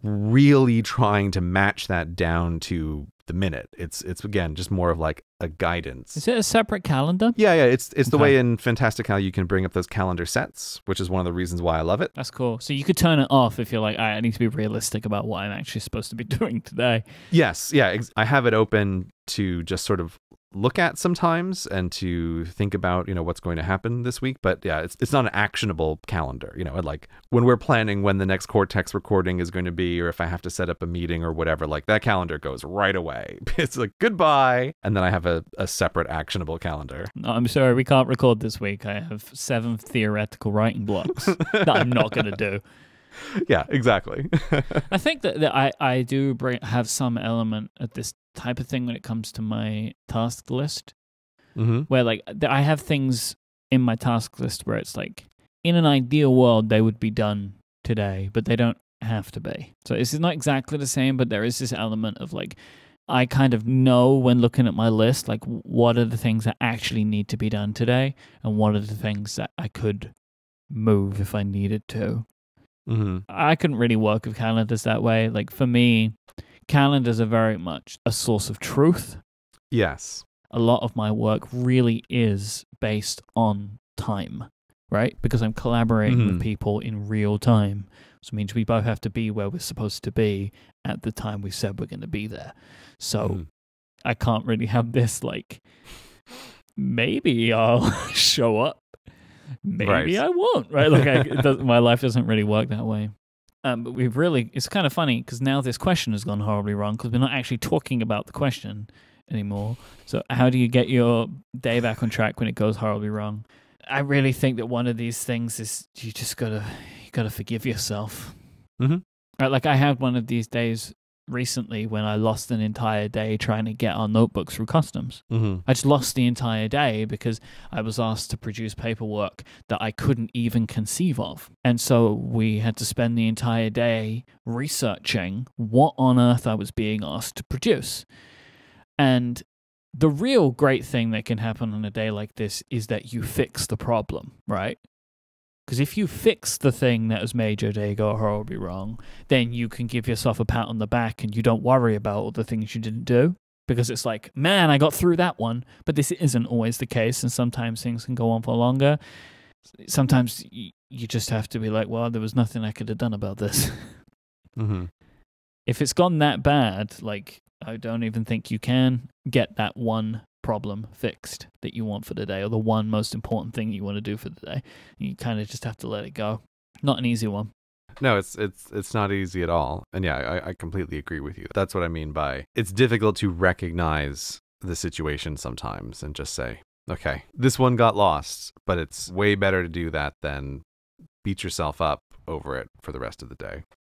really trying to match that down to the minute. It's it's again just more of like a guidance. Is it a separate calendar? Yeah, yeah. It's it's okay. the way in Fantastical you can bring up those calendar sets, which is one of the reasons why I love it. That's cool. So you could turn it off if you're like, I need to be realistic about what I'm actually supposed to be doing today. Yes, yeah. I have it open to just sort of look at sometimes and to think about you know what's going to happen this week but yeah it's, it's not an actionable calendar you know like when we're planning when the next cortex recording is going to be or if i have to set up a meeting or whatever like that calendar goes right away. It's like goodbye. And then i have a, a separate actionable calendar. No, i'm sorry we can't record this week. I have seven theoretical writing blocks that i'm not going to do yeah, exactly. I think that, that I, I do bring, have some element of this type of thing when it comes to my task list, mm-hmm. where like I have things in my task list where it's like, in an ideal world, they would be done today, but they don't have to be. So it's not exactly the same, but there is this element of like, I kind of know when looking at my list, like what are the things that actually need to be done today, and what are the things that I could move if I needed to. Mm-hmm. I couldn't really work with calendars that way. Like for me, calendars are very much a source of truth. Yes. A lot of my work really is based on time, right? Because I'm collaborating mm-hmm. with people in real time. So it means we both have to be where we're supposed to be at the time we said we're going to be there. So mm. I can't really have this like maybe I'll show up maybe right. I won't, right? Like, I, my life doesn't really work that way. Um, but we've really, it's kind of funny because now this question has gone horribly wrong because we're not actually talking about the question anymore. So, how do you get your day back on track when it goes horribly wrong? I really think that one of these things is you just gotta, you gotta forgive yourself. Mm-hmm. Right, like I had one of these days recently when I lost an entire day trying to get our notebooks through customs. Mm-hmm. I just lost the entire day because I was asked to produce paperwork that I couldn't even conceive of. And so we had to spend the entire day researching what on earth I was being asked to produce. And the real great thing that can happen on a day like this is that you fix the problem, right? Because if you fix the thing that has made your day go horribly wrong, then you can give yourself a pat on the back and you don't worry about all the things you didn't do. Because it's like, man, I got through that one. But this isn't always the case. And sometimes things can go on for longer. Sometimes you just have to be like, well, there was nothing I could have done about this. Mm-hmm. If it's gone that bad, like, I don't even think you can get that one problem fixed that you want for the day or the one most important thing you want to do for the day. You kind of just have to let it go. Not an easy one. No, it's it's it's not easy at all. And yeah, I, I completely agree with you. That's what I mean by it's difficult to recognize the situation sometimes and just say, okay, this one got lost, but it's way better to do that than beat yourself up over it for the rest of the day.